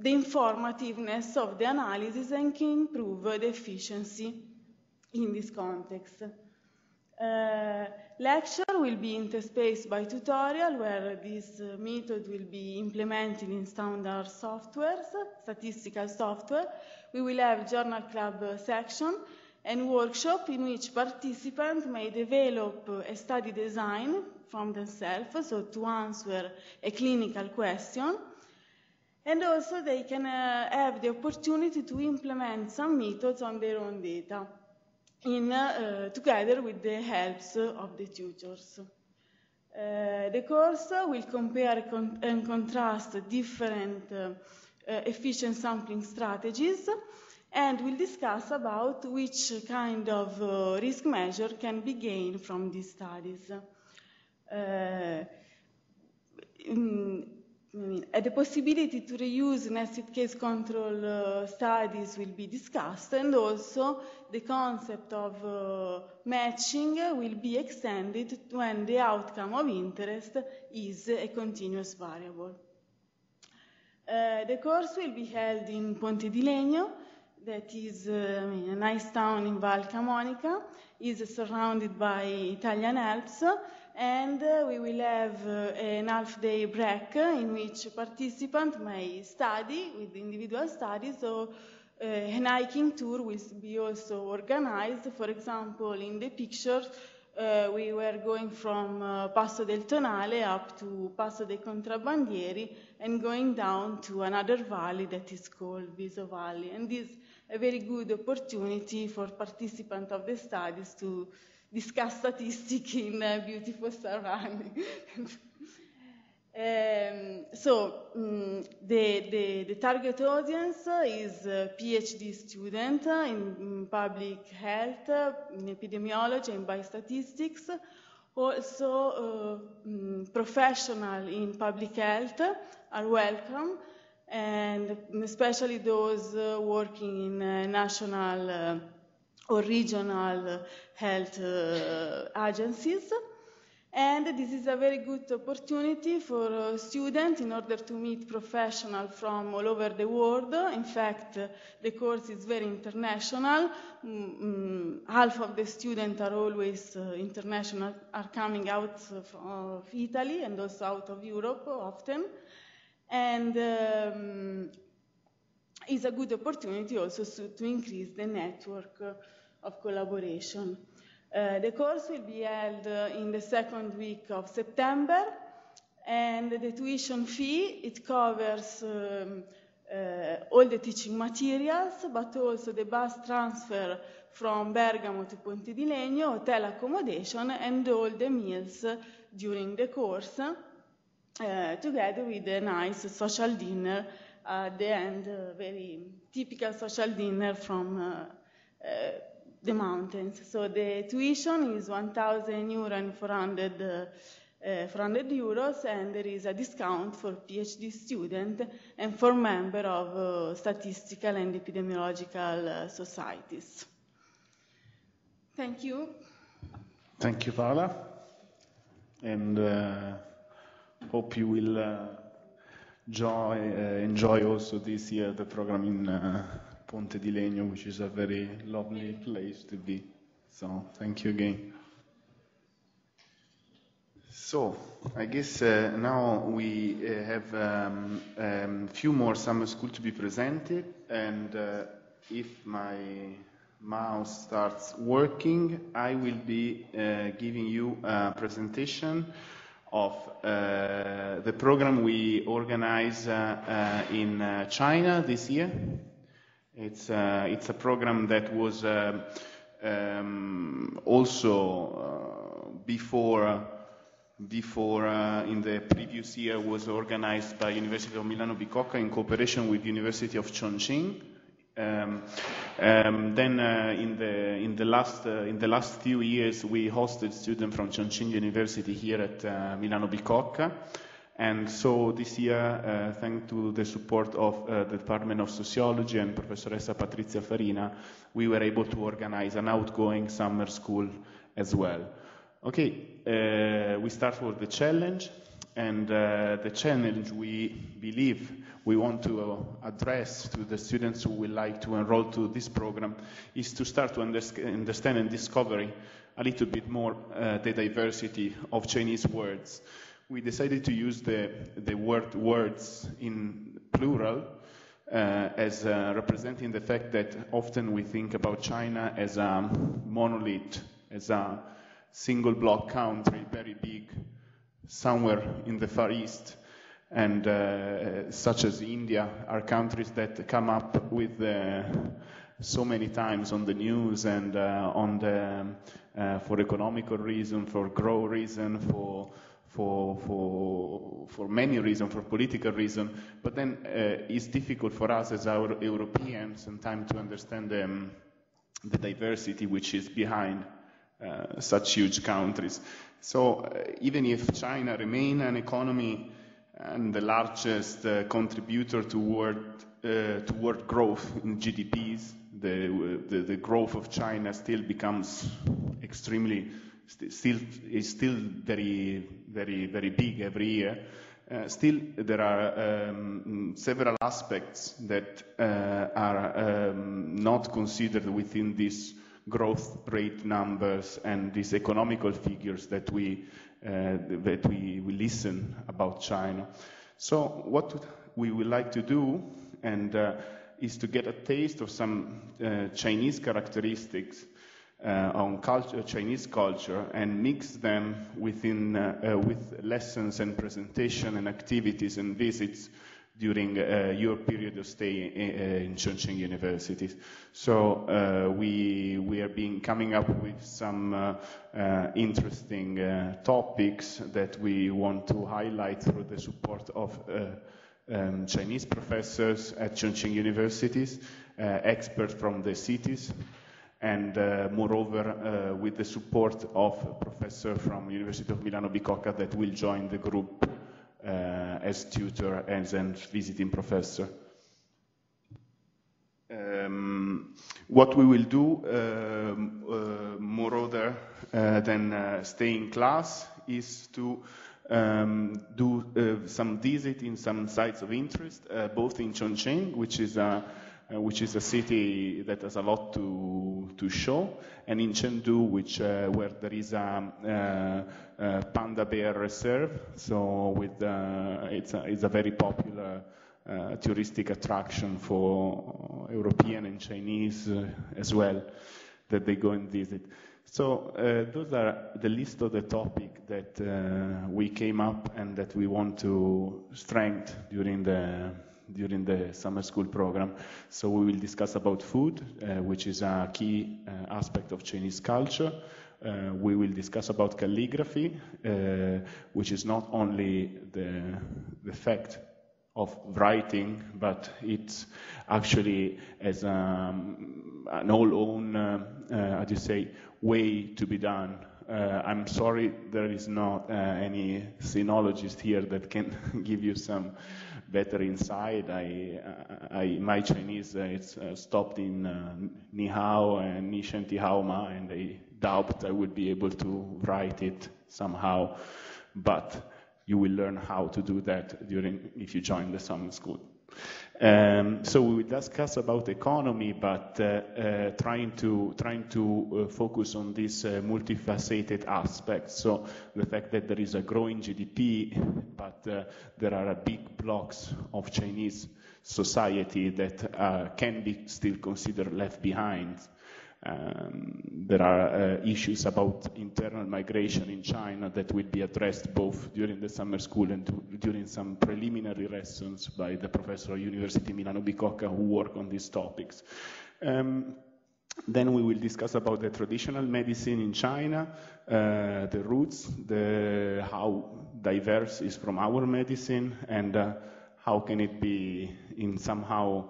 the informativeness of the analysis and can improve the efficiency in this context. Uh, lecture will be interspaced by tutorial where this uh, method will be implemented in standard softwares, statistical software. We will have journal club uh, section and workshop in which participants may develop a study design from themselves, so to answer a clinical question. And also they can uh, have the opportunity to implement some methods on their own data in, uh, together with the helps of the tutors. Uh, the course will compare con and contrast different uh, efficient sampling strategies and will discuss about which kind of uh, risk measure can be gained from these studies. Uh, I the possibility to reuse nested case control uh, studies will be discussed, and also the concept of uh, matching will be extended when the outcome of interest is a continuous variable. Uh, the course will be held in Ponte di Legno, that is uh, a nice town in Val Camonica, is surrounded by Italian Alps, and uh, we will have uh, an half-day break in which participants may study with individual studies, so uh, hiking tour will be also organized. For example, in the picture, uh, we were going from uh, Passo del Tonale up to Passo dei Contrabbandieri and going down to another valley that is called Viso Valley. And this is a very good opportunity for participants of the studies to discuss statistics in uh, beautiful surroundings. um, so um, the, the, the, target audience is a PhD student in, in public health, in epidemiology and biostatistics, also uh, um, professional in public health are welcome, and especially those uh, working in uh, national uh, or regional health uh, agencies. And this is a very good opportunity for uh, students in order to meet professionals from all over the world. In fact, uh, the course is very international. Mm, mm, half of the students are always uh, international, are coming out of, Italy and also out of Europe often. And um, is a good opportunity also to increase the network of collaboration. Uh, the course will be held uh, in the second week of September, and the tuition fee, it covers um, uh, all the teaching materials, but also the bus transfer from Bergamo to Ponte di Legno, hotel accommodation, and all the meals during the course, uh, together with a nice social dinner at the end, uh, very typical social dinner from uh, the mountains. So the tuition is 1,000 euro and 400, uh, 400 euros, and there is a discount for PhD student and for member of uh, statistical and epidemiological uh, societies. Thank you. Thank you, Paola, and uh, hope you will uh, enjoy, uh, enjoy also this year the program in Ponte di Legno, which is a very lovely place to be. So thank you again. So I guess uh, now we uh, have a um, um, few more summer school to be presented, and uh, if my mouse starts working, I will be uh, giving you a presentation of uh, the program we organize uh, in China this year. It's, uh, it's a program that was uh, um, also uh, before, before uh, in the previous year was organized by University of Milano Bicocca in cooperation with University of Chongqing. Um, um, then uh, in the in the last uh, in the last few years we hosted students from Chongqing University here at Milano Bicocca. And so this year, uh, thanks to the support of uh, the Department of Sociology and Professoressa Patrizia Farina, we were able to organize an outgoing summer school as well. Okay, uh, we start with the challenge. and uh, the challenge we believe we want to address to the students who would like to enroll to this program is to start to understand and discover a little bit more uh, the diversity of Chinese words. We decided to use the, the word words in plural uh, as uh, representing the fact that often we think about China as a monolith, as a single block country, very big, somewhere in the Far East, and uh, such as India, are countries that come up with uh, so many times on the news and uh, on the uh, for economical reason, for growth reason, for for, for, for many reasons, for political reasons, but then uh, it's difficult for us as our Europeans sometimes to understand um, the diversity which is behind uh, such huge countries. So uh, even if China remains an economy and the largest uh, contributor toward, uh, toward growth in GDPs, the, the, the, growth of China still becomes extremely, st- still is still very, very, very big every year. Uh, still, there are um, several aspects that uh, are um, not considered within this growth rate numbers and these economical figures that we, uh, that we, we listen about China. So what we would like to do and uh, is to get a taste of some uh, Chinese characteristics uh, on culture, Chinese culture and mix them within, uh, uh, with lessons and presentation and activities and visits during uh, your period of stay in, in Chongqing University. So uh, we we are being coming up with some uh, uh interesting uh, topics that we want to highlight through the support of. Uh, um, Chinese professors at Chongqing universities, experts from the cities, and moreover with the support of a professor from University of Milano Bicocca that will join the group uh, as tutor and then visiting professor. Um, what we will do, um, uh, moreover uh, than uh, stay in class, is to um, do uh, some visit in some sites of interest, uh, both in Chongqing, which is a uh, which is a city that has a lot to, to show, and in Chengdu, which, uh, where there is a, uh, uh panda bear reserve. So with, uh, it's, a, it's a very popular touristic attraction for European and Chinese as well that they go and visit. So uh, those are the list of the topic that uh, we came up and that we want to strengthen during the during the summer school program. So we will discuss about food, uh, which is a key uh, aspect of Chinese culture. Uh, we will discuss about calligraphy, uh, which is not only the, the fact of writing, but it's actually as um, an all own, uh, uh, how do you say, way to be done. Uh, I'm sorry there is not uh, any sinologist here that can give you some better inside. I, I, my Chinese uh, it's uh, stopped in uh, and Ni Ma, and I doubt I would be able to write it somehow. But you will learn how to do that during if you join the summer school. Um, so we will discuss about economy, but uh, uh, trying to trying to uh, focus on this uh, multifaceted aspect. So the fact that there is a growing GDP, but uh, there are big blocks of Chinese society that uh, can be still considered left behind. Um, there are uh, issues about internal migration in China that will be addressed both during the summer school and to, during some preliminary lessons by the professor at University Milano Bicocca who work on these topics. Um, then we will discuss about the traditional medicine in China, uh, the roots, the, how diverse is from our medicine, and uh, how can it be in somehow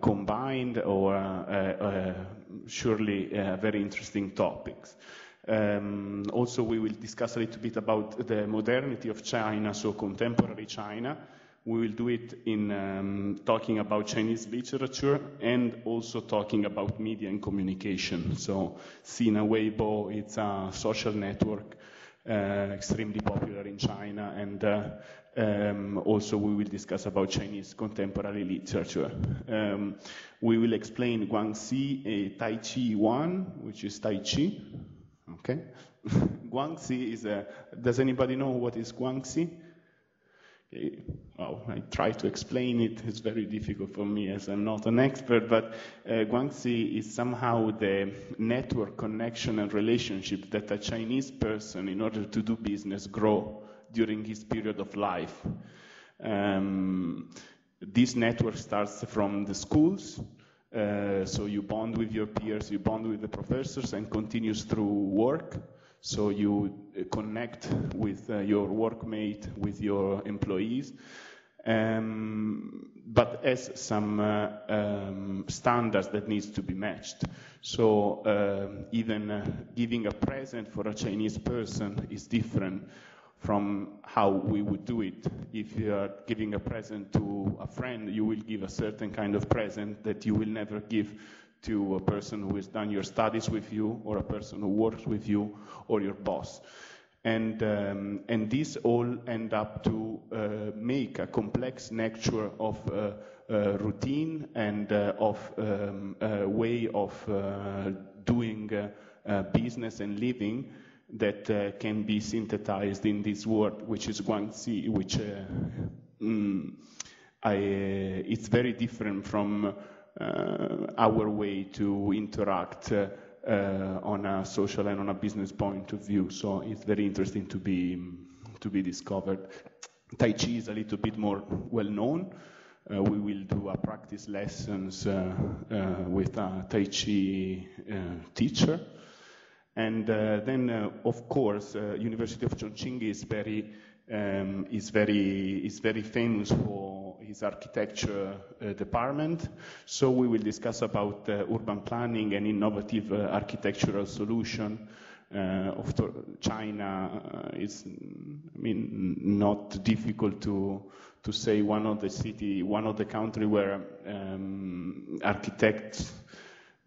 combined or uh, uh, surely very interesting topics. Um, also, we will discuss a little bit about the modernity of China, so contemporary China. We will do it in um, talking about Chinese literature and also talking about media and communication. So, Sina Weibo, it's a social network uh, extremely popular in China, and uh, um, also we will discuss about Chinese contemporary literature. Um, we will explain Guanxi uh, Tai Chi Yuan, which is Tai Chi. Okay. Guanxi is a. Does anybody know what is Guanxi? Okay. Well, I try to explain it. It's very difficult for me as I'm not an expert, but uh, Guanxi is somehow the network connection and relationship that a Chinese person, in order to do business, grow during his period of life. Um, this network starts from the schools, uh, so you bond with your peers, you bond with the professors, and continues through work. So you uh, connect with uh, your workmate, with your employees, um, but as some uh, um, standards that needs to be matched. So uh, even uh, giving a present for a Chinese person is different from how we would do it. If you are giving a present to a friend, you will give a certain kind of present that you will never give to a person who has done your studies with you, or a person who works with you, or your boss. And, um, and these all end up to uh, make a complex nature of uh, uh, routine and uh, of um, way of uh, doing uh, business and living that can be synthesized in this word, which is Guanxi, which mm, I, it's very different from uh, our way to interact uh, uh, on a social and on a business point of view. So it's very interesting to be to be discovered. Tai Chi is a little bit more well known. Uh, we will do a practice lessons uh, uh, with a Tai Chi teacher. And then, of course, University of Chongqing is very um, is very is very famous for his architecture uh, department. So we will discuss about uh, urban planning and innovative uh, architectural solution. Uh, of China uh, is, I mean, not difficult to to say one of the city, one of the country where um, architects uh,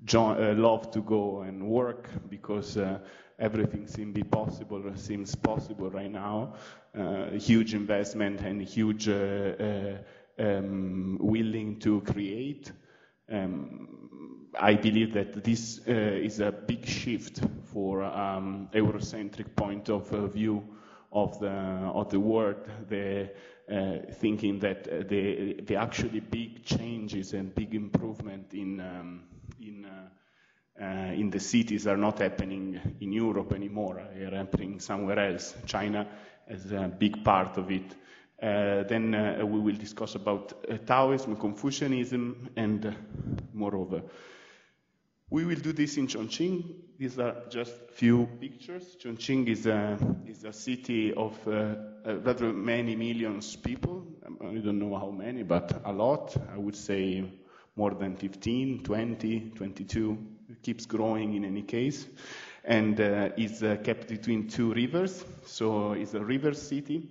love to go and work because everything seems be possible seems possible right now. Uh, huge investment and huge uh, uh, um, willing to create. Um, I believe that this uh, is a big shift for um, Eurocentric point of view of the of the world. The uh, thinking that the the actually big changes and big improvement in um, in uh, in the cities are not happening in Europe anymore. They are happening somewhere else. China is a big part of it. Uh, then uh, we will discuss about uh, Taoism, Confucianism, and moreover. We will do this in Chongqing. These are just a few pictures. Chongqing is a, is a city of uh, rather many millions people. I don't know how many, but a lot. I would say more than 15, 20, 22. It keeps growing in any case and uh, is uh, kept between two rivers. So it's a river city.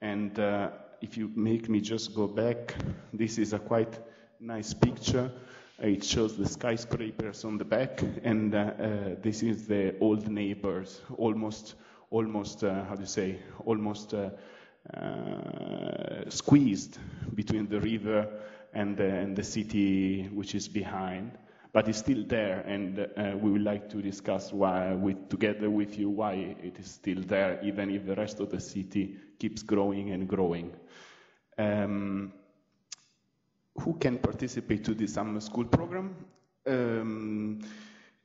And uh, if you make me just go back, this is a quite nice picture. It shows the skyscrapers on the back, and uh, uh, this is the old neighbors, almost, almost, uh, how do you say, almost squeezed between the river and, and the city which is behind but it's still there, and uh, we would like to discuss why, with, together with you, why it is still there, even if the rest of the city keeps growing and growing. Um, who can participate to the summer school program? Um,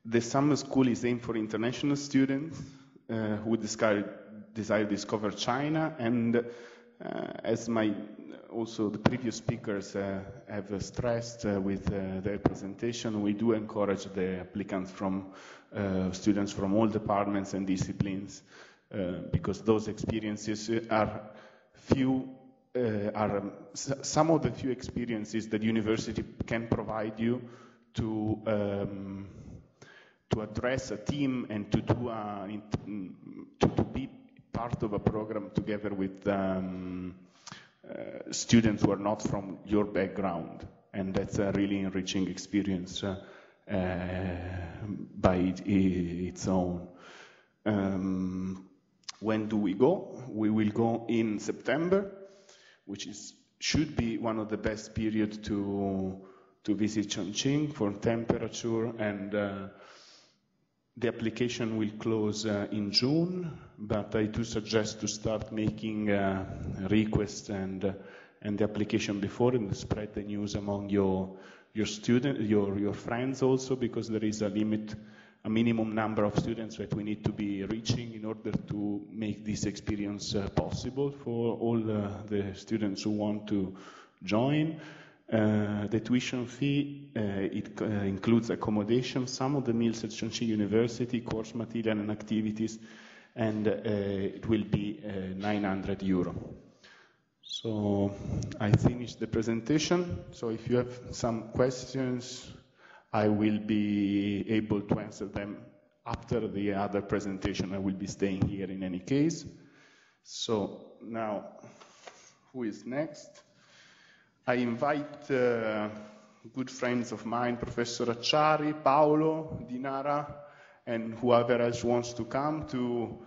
the summer school is aimed for international students uh, who desire, desire to discover China, and uh, as my also the previous speakers uh, have stressed uh, with uh, their presentation, we do encourage the applicants from students from all departments and disciplines because those experiences are few uh, are um, some of the few experiences that university can provide you to um, to address a team and to do a, to, to, be part of a program together with um, uh, students who are not from your background. And that's a really enriching experience uh, uh, by it, its own. Um, When do we go? We will go in September, which is should be one of the best period to to visit Chongqing for temperature and uh, the application will close uh, in June, but I do suggest to start making uh, requests and uh, and the application before and spread the news among your your student your your friends also because there is a limit a minimum number of students that we need to be reaching in order to make this experience uh, possible for all uh, the students who want to join. Uh, the tuition fee, uh, it uh, includes accommodation, some of the meals at Chongqing University, course material and activities, and uh, it will be 900 euro. So I finished the presentation. So if you have some questions, I will be able to answer them after the other presentation. I will be staying here in any case. So now, who is next? I invite uh, good friends of mine, Professor Acciari, Paolo, Dinara, and whoever else wants to come to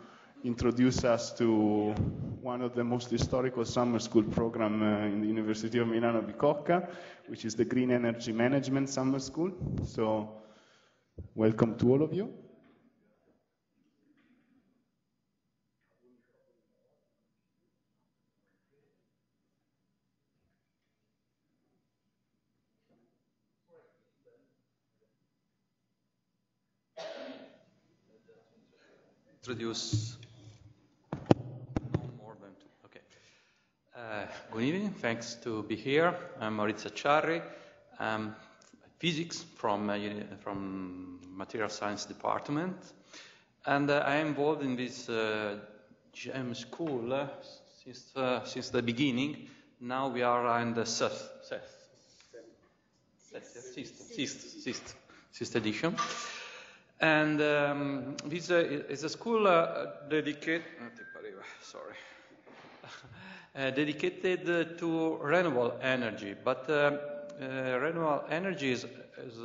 introduce us to one of the most historical summer school program uh, in the University of Milano Bicocca, which is the Green Energy Management Summer School. So welcome to all of you. Introduce no more than two. Okay. Uh, good evening. Thanks to be here. I'm Maurizio Acciari. I'm physics from uh, from material science department, and uh, I am involved in this uh, GEM school uh, since uh, since the beginning. Now we are in the sixth, sixth, sixth, sixth, sixth edition. And um, this uh, is a school uh, dedicated, sorry, uh, dedicated to renewable energy. But renewable energy is, is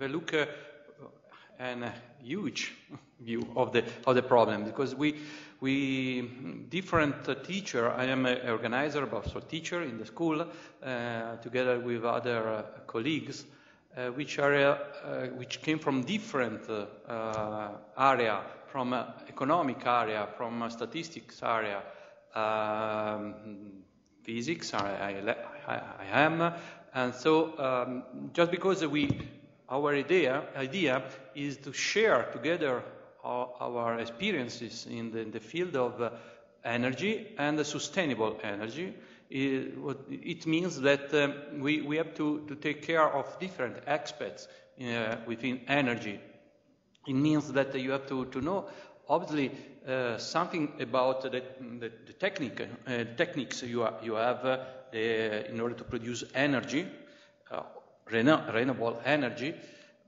a look and huge view of the of the problem because we we different uh, teacher. I am an organizer, but also teacher in the school, uh, together with other uh, colleagues uh, which uh, which came from different uh, area, from economic area, from statistics area, um, physics. I, I, I, am, and so um, just because we, our idea idea is to share together our, our experiences in the, in the, field of energy and sustainable energy it, it means that um, we, we have to, to take care of different aspects uh, within energy. It means that you have to, to know, obviously, uh, something about the, the, the technique, uh, techniques you, are, you have uh, the, in order to produce energy, uh, renewable energy,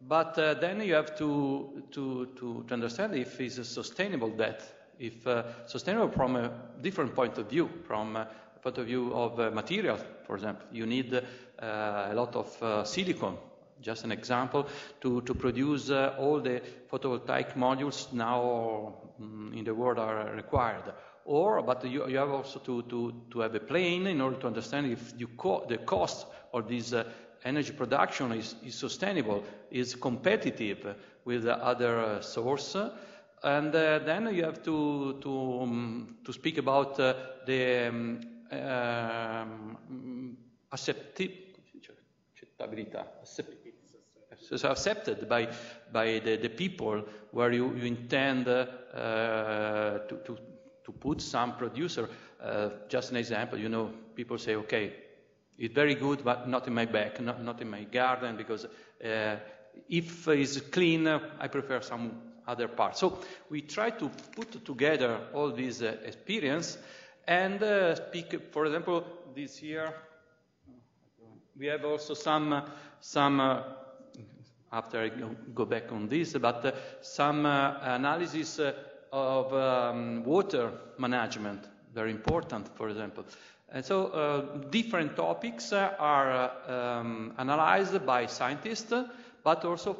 but uh, then you have to, to, to, to understand if it's sustainable that, if sustainable from a different point of view, from point of view of uh, materials, for example, you need uh, a lot of uh, silicon, just an example, to, to produce uh, all the photovoltaic modules now um, in the world are required. Or, but you, you have also to, to, to have a plane in order to understand if co the cost of this uh, energy production is, is, sustainable, is competitive with the other uh, source. And then you have to, to, um, to speak about the um, um, so accepted by, by the, the people where you, you intend uh, to, to, to put some producer. Uh, just an example, you know, people say, okay, it's very good, but not in my back, not, not in my garden, because uh, if it's clean, I prefer some other part. So we try to put together all this uh, experience and uh, speak, for example, this year we have also some, some uh, after I go back on this, but uh, some uh, analysis uh, of um, water management, very important, for example. And so uh, different topics are um, analyzed by scientists, but also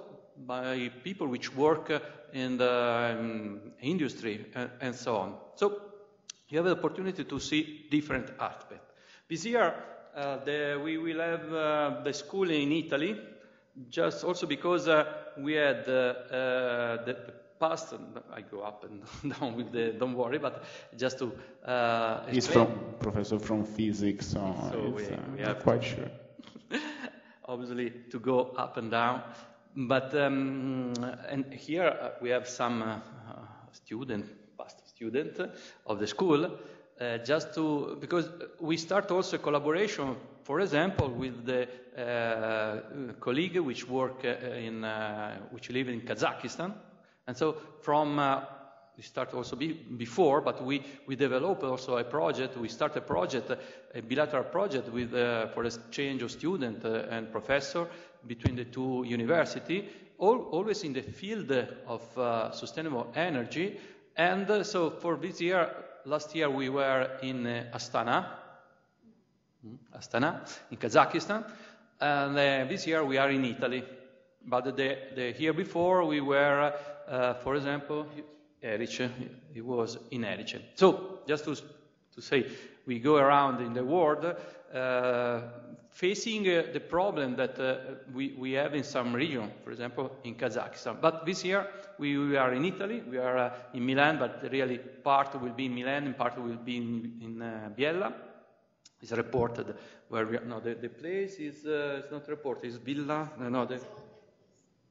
by people which work in the um, industry, and, and so on. So you have the opportunity to see different aspects. This year, uh, the, we will have uh, the school in Italy, just also because uh, we had uh, uh, the, the past, I go up and down with the, don't worry, but just to uh, He's from professor from physics, so, So we- we have- quite sure. obviously to go up and down. But um, and here we have some uh, uh, student, of the school, uh, just to because we start also collaboration, for example, with the uh, colleague which work uh, in uh, which live in Kazakhstan, and so from uh, we start also be, before, but we, we develop also a project. We start a project, a bilateral project with uh, for exchange of student and professor between the two university, always in the field of sustainable energy. And uh, so for this year, last year we were in uh, Astana, Mm, Astana, in Kazakhstan, and uh, this year we are in Italy. But the, the year before we were, uh, for example, Erice, it was in Erice. So just to, to say, we go around in the world uh, facing uh, the problem that uh, we, we have in some region, for example, in Kazakhstan. But this year we, we are in Italy, we are uh, in Milan, but really part will be in Milan and part will be in, in uh, Biella. It's reported where we are, no, the, the place is uh, it's not reported, it's Villa, no, no, the,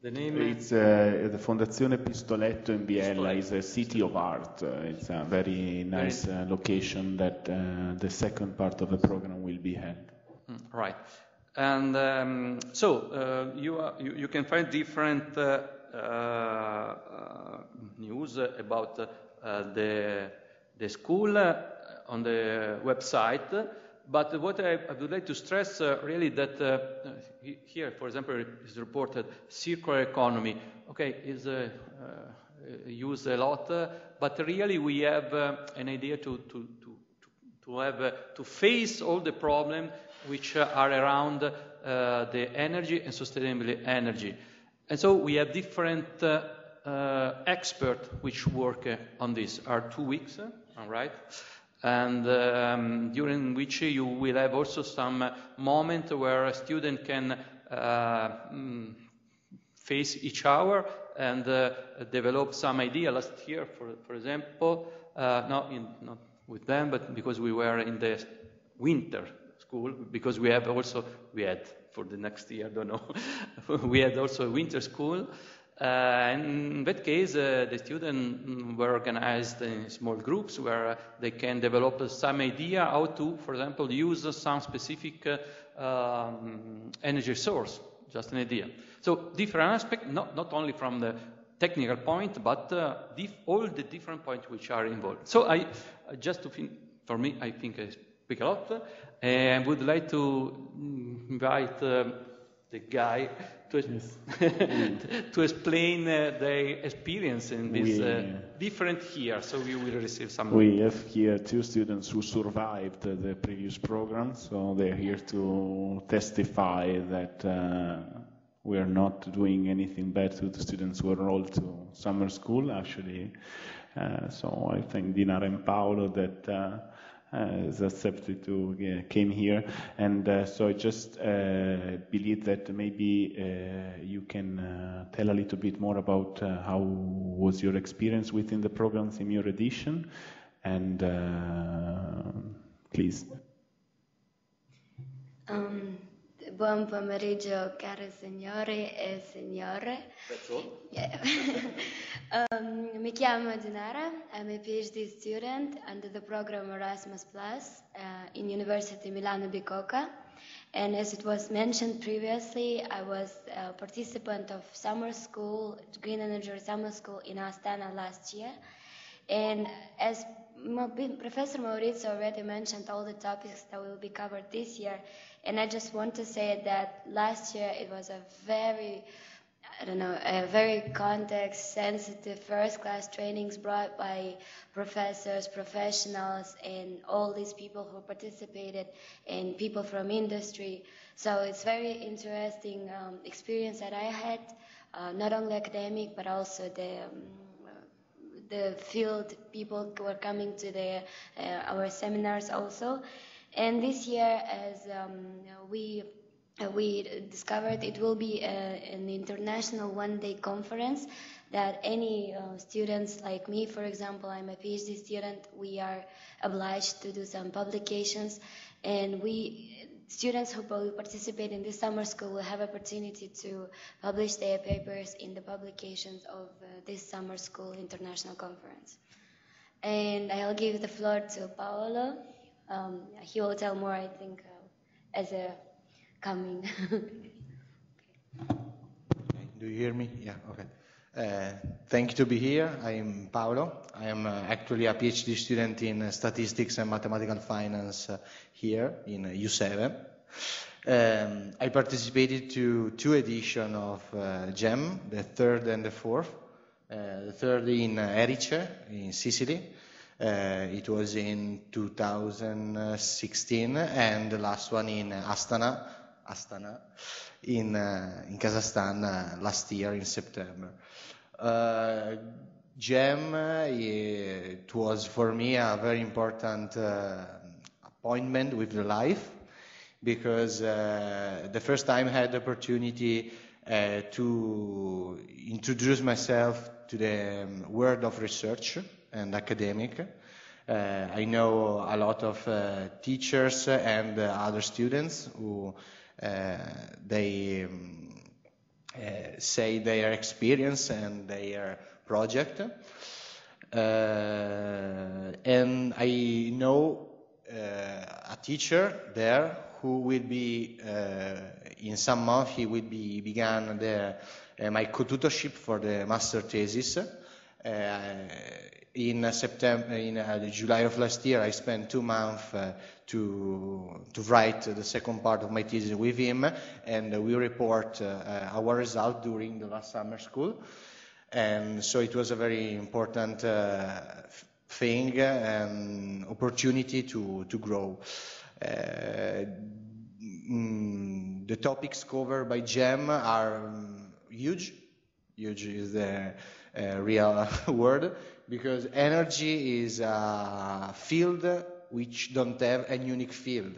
the name It's uh, the Fondazione Pistoletto in Biella Pistoletto. is a city of art. Uh, it's a very nice uh, location that uh, the second part of the program will be held. Mm, Right. And um, so uh, you, you, you can find different uh, uh, news about uh, the, the school uh, on the website. But what I, I would like to stress uh, really that here, for example, is reported circular economy. Okay, is used a lot, but really we have an idea to, to, to, to have to face all the problems which are around uh, the energy and sustainable energy. And so we have different uh, uh, experts which work on this. Are two weeks, all right? And um, during which you will have also some moment where a student can uh, mm, face each hour and uh, develop some idea. Last year, for, for example, uh, not, in, not with them, but because we were in the winter school, because we have also, we had for the next year, I don't know, we had also a winter school. Uh, and in that case, uh, the students were organized in small groups where they can develop some idea how to, for example, use some specific uh, um, energy source, just an idea. So different aspect, not, not only from the technical point, but uh, all the different points which are involved. So I, just to fin- for me, I think I speak a lot, and would like to invite um, the guy to, to explain uh, their experience in this uh, different year, so you will receive some. We have here two students who survived uh, the previous program, so they're here to testify that uh, we are not doing anything bad to the students who enrolled to summer school, actually. Uh, so I thank Dinar and Paolo that uh, has accepted to uh, came here, and uh, so I just believe that maybe you can tell a little bit more about how was your experience within the programs in your edition, and please. Um, buon pomeriggio cari signori e signore. Yeah. um, mi chiamo Dinara. I'm a PhD student under the program Erasmus Plus uh, in University Milano Bicocca. And as it was mentioned previously, I was a participant of summer school, Green Energy Summer School in Astana last year. And as Professor Maurizio already mentioned all the topics that will be covered this year, and I just want to say that last year it was a very, I don't know, a very context sensitive first class trainings brought by professors, professionals, and all these people who participated, and people from industry. So it's very interesting um, experience that I had, uh, not only academic but also the um, the field people were coming to the uh, our seminars also. And this year, as um, we uh, we discovered, it will be a, an international one-day conference that any uh, students like me, for example, I'm a PhD student, we are obliged to do some publications, and we students who participate in this summer school will have opportunity to publish their papers in the publications of uh, this summer school international conference. And I'll give the floor to Paolo. Um, he will tell more, I think, uh, as a coming. okay. Do you hear me? Yeah, okay. Uh, thank you to be here. I am Paolo. I am uh, actually a PhD student in uh, statistics and mathematical finance uh, here in U7. Um, I participated to two editions of uh, GEM, the third and the fourth. Uh, the third in Erice, in Sicily. it was in 2016, and the last one in Astana, Astana, in in Kazakhstan last year in September. Uh, GEM, it was for me a very important uh, appointment with the life because uh, the first time I had the opportunity uh, to introduce myself to the um, world of research and academic. Uh, I know a lot of uh, teachers and other students who they um, uh, say their experience and their project. Uh, and I know uh, a teacher there who will be in some month he will be began the, my co-tutorship for the master thesis in September, in uh, July of last year, I spent two months uh, to to write the second part of my thesis with him, and uh, we report our result during the last summer school. And so it was a very important thing and opportunity to to grow. Mm, the topics covered by GEM are um, huge. Huge is the uh, real word because energy is a field which don't have a unique field.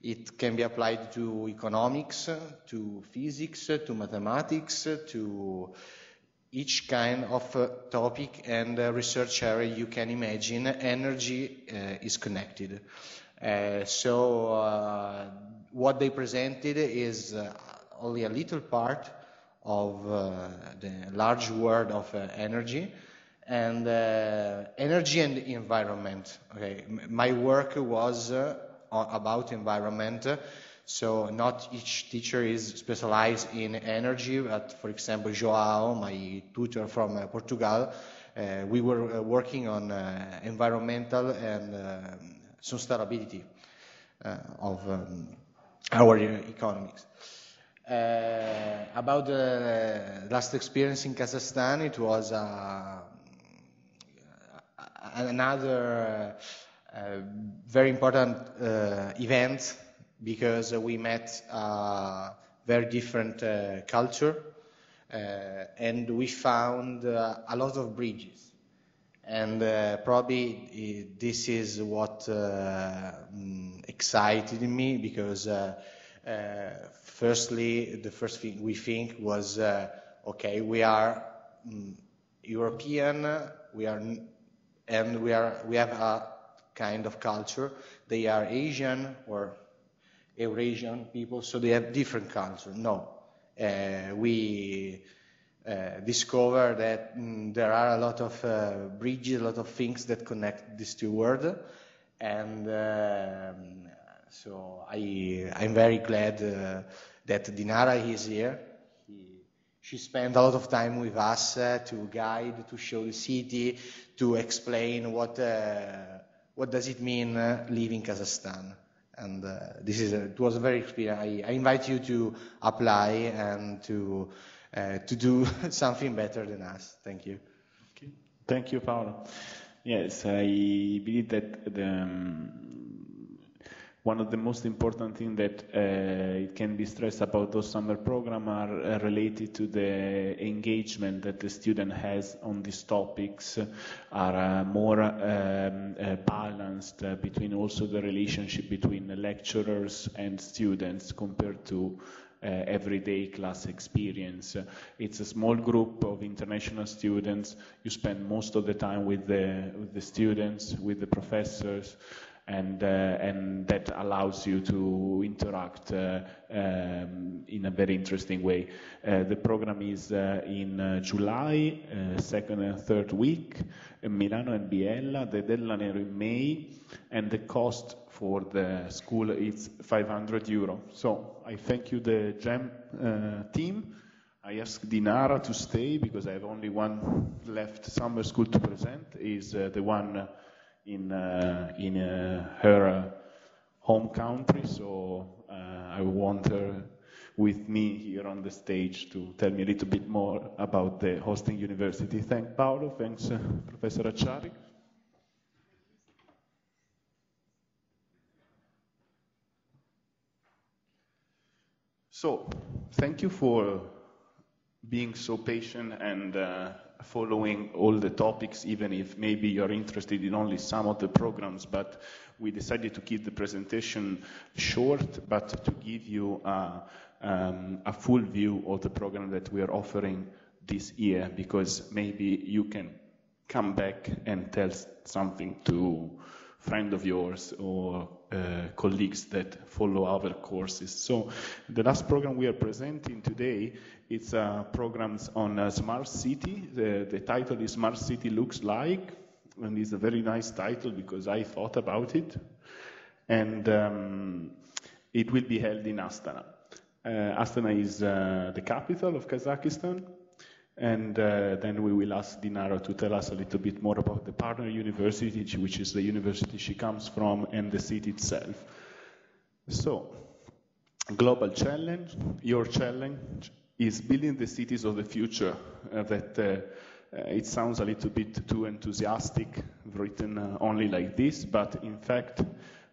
It can be applied to economics, to physics, to mathematics, to each kind of topic and research area you can imagine, energy uh, is connected. Uh, so uh, what they presented is uh, only a little part of the large world of energy and uh, energy and environment. Okay, my work was uh, about environment. So not each teacher is specialized in energy, but for example, Joao, my tutor from uh, Portugal, uh, we were uh, working on uh, environmental and sustainability of um, our economics. about the last experience in Kazakhstan, it was a another uh, very important uh, event because we met a very different uh, culture and we found a lot of bridges. And probably this is what mm, excited me because uh, firstly, the first thing we think was, uh, okay, we are mm, European, we are and we are we have a kind of culture. They are Asian or Eurasian people, so they have different culture. No, uh, we uh, discover that mm, there are a lot of uh, bridges, a lot of things that connect these two worlds, and um, so I I'm very glad uh, that Dinara is here she spent a lot of time with us uh, to guide, to show the city, to explain what uh, what does it mean uh, living Kazakhstan. And uh, this is a, it was a very experience. I, I, invite you to apply and to uh, to do something better than us. Thank you. Okay. Thank you, Paolo. Yes, I believe that the, um, one of the most important things that uh, it can be stressed about those summer programs are uh, related to the engagement that the student has on these topics are uh, more um, uh, balanced uh, between also the relationship between the lecturers and students compared to uh, everyday class experience. It's a small group of international students. You spend most of the time with the, with the students, with the professors, and, uh, and that allows you to interact uh, um, in a very interesting way. Uh, the program is uh, in uh, July, uh, second and third week, in Milano and Biella. The deadline in May, and the cost for the school is 500 euro. So I thank you, the GEM team. I asked Dinara to stay because I have only one left summer school to present. Is the one in uh, in uh, her uh, home country. So I want her with me here on the stage to tell me a little bit more about the hosting university. Thank Paolo. Thanks, Professor Acciari. So, thank you for being so patient and following all the topics, even if maybe you're interested in only some of the programs, but we decided to keep the presentation short, but to give you a, um, a full view of the program that we are offering this year, because maybe you can come back and tell something to a friend of yours or uh, colleagues that follow our courses. So the last program we are presenting today is programs on uh, smart city. The, the title is Smart City Looks Like, and it's a very nice title because I thought about it. And um, it will be held in Astana. Uh, Astana is the capital of Kazakhstan. And uh, then we will ask Dinara to tell us a little bit more about the partner university, which is the university she comes from, and the city itself. So, global challenge, your challenge is building the cities of the future uh, that uh, uh, it sounds a little bit too enthusiastic, written uh, only like this, but in fact,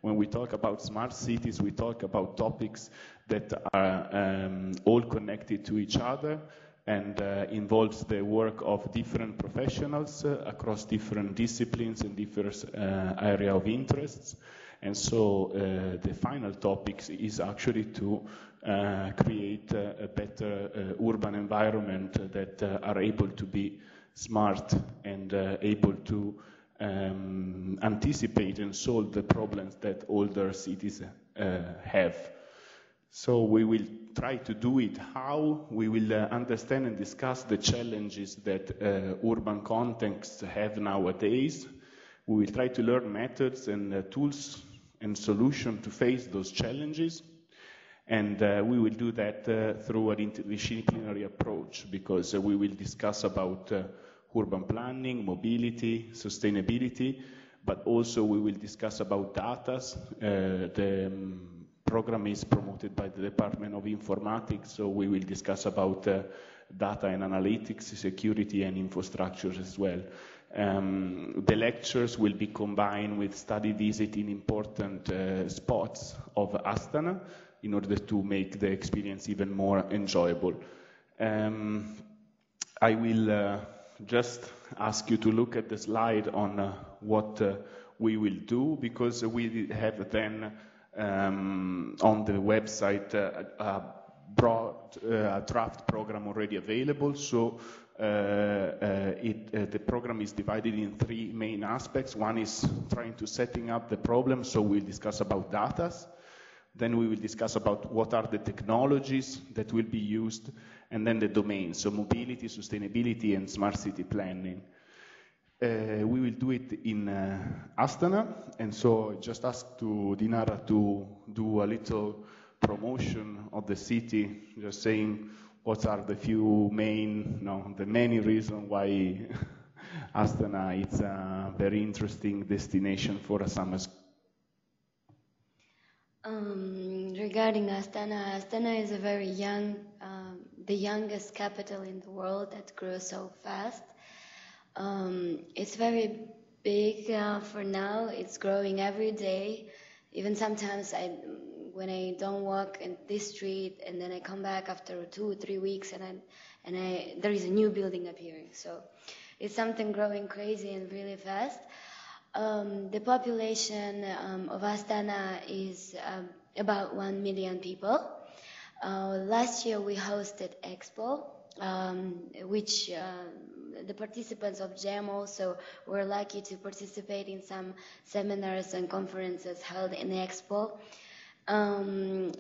when we talk about smart cities, we talk about topics that are um, all connected to each other and uh, involves the work of different professionals uh, across different disciplines and different area of interests. And so the final topic is actually to uh, create a better uh, urban environment that uh, are able to be smart and able to um, anticipate and solve the problems that older cities have. So we will try to do it how we will uh, understand and discuss the challenges that uh, urban contexts have nowadays. We will try to learn methods and uh, tools and solutions to face those challenges. And uh, we will do that uh, through an interdisciplinary approach because uh, we will discuss about urban planning, mobility, sustainability, but also we will discuss about data. The um, program is promoted by the Department of Informatics, so we will discuss about uh, data and analytics, security and infrastructure as well. Um, the lectures will be combined with study visit in important spots of Astana, in order to make the experience even more enjoyable. Um, I will uh, just ask you to look at the slide on uh, what uh, we will do because we have then um, on the website uh, a broad uh, draft program already available. So uh, it, the program is divided in three main aspects. One is trying to setting up the problem, so we'll discuss about data. Then we will discuss about what are the technologies that will be used, and then the domains, so mobility, sustainability, and smart city planning. Uh, we will do it in uh, Astana, and so just ask to Dinara to do a little promotion of the city, just saying what are the few main, no, the many reasons why Astana is a very interesting destination for a summer school. Um, regarding Astana, Astana is a very young, um, the youngest capital in the world that grows so fast. Um, it's very big uh, for now. It's growing every day. even sometimes I, when I don't walk in this street and then I come back after two or three weeks and I, and I, there is a new building appearing. So it's something growing crazy and really fast. Um, the population um, of Astana is um, about 1 million people. Uh, last year we hosted Expo, um, which uh, the participants of GEM also were lucky to participate in some seminars and conferences held in Expo. Um,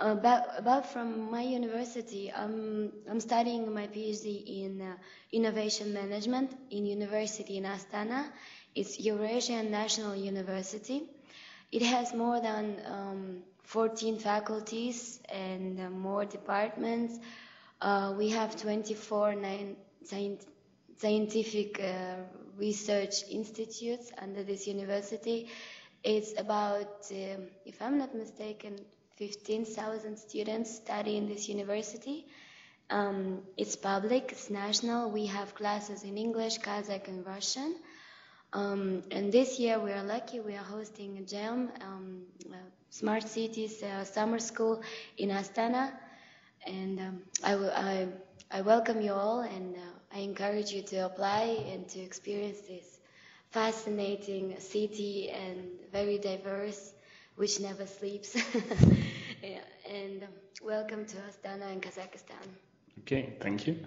about, about from my university, I'm, I'm studying my PhD in uh, innovation management in University in Astana. It's Eurasian National University. It has more than um, 14 faculties and uh, more departments. Uh, we have 24 nine, scientific uh, research institutes under this university. It's about, um, if I'm not mistaken, 15,000 students study in this university. Um, it's public, it's national. We have classes in English, Kazakh, and Russian. Um, and this year we are lucky, we are hosting a GEM, um, Smart Cities uh, Summer School in Astana. And um, I, I, I, welcome you all and uh, I encourage you to apply and to experience this fascinating city and very diverse, which never sleeps. yeah, and um, welcome to Astana in Kazakhstan. Okay, thank you.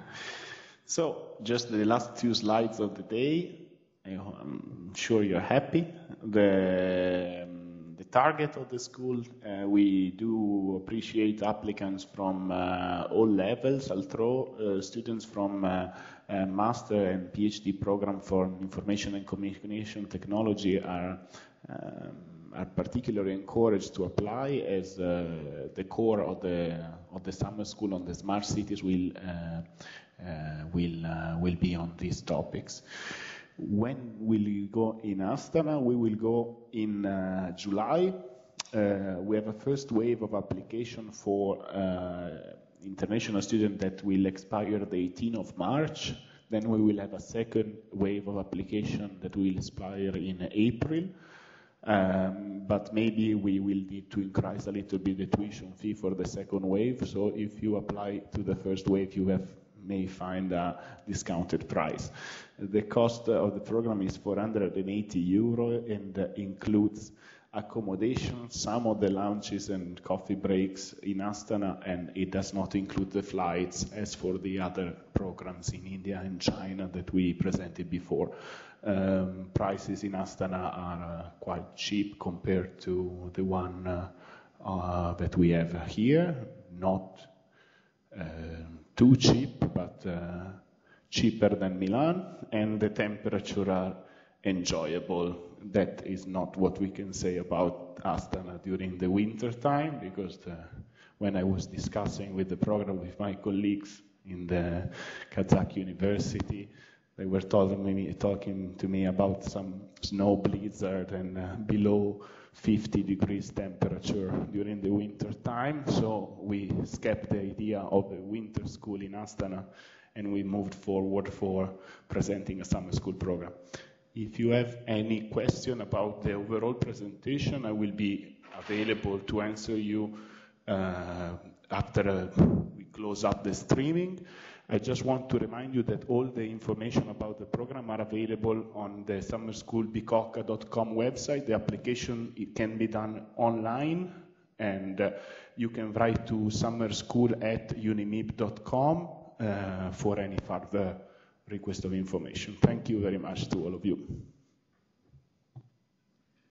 So, just the last two slides of the day. I'm sure you're happy. The, um, the target of the school, uh, we do appreciate applicants from uh, all levels, although uh, students from uh, master and PhD program for information and communication technology are um, are particularly encouraged to apply as uh, the core of the of the summer school on the smart cities will uh, will will be on these topics. When will you go in Astana? We will go in uh, July. Uh, we have a first wave of application for uh, international students that will expire the 18th of March. Then we will have a second wave of application that will expire in April. Um, but maybe we will need to increase a little bit the tuition fee for the second wave. So if you apply to the first wave, you have may find a discounted price. The cost of the program is 480 euro and includes accommodation, some of the lunches and coffee breaks in Astana, and it does not include the flights as for the other programs in India and China that we presented before. Um, prices in Astana are uh, quite cheap compared to the one uh, uh, that we have here, not um, too cheap, but uh, cheaper than Milan, and the temperature are enjoyable. That is not what we can say about Astana during the winter time, because the, when I was discussing with the program with my colleagues in the Kazakh University, they were me, talking to me about some snow blizzard and uh, below 50 degrees temperature during the winter time. So we skipped the idea of a winter school in Astana and we moved forward for presenting a summer school program. If you have any question about the overall presentation, I will be available to answer you uh, after uh, we close up the streaming. I just want to remind you that all the information about the program are available on the summerschoolbicocca.com website. The application it can be done online, and uh, you can write to summerschool at unimib.com uh, for any further request of information. Thank you very much to all of you.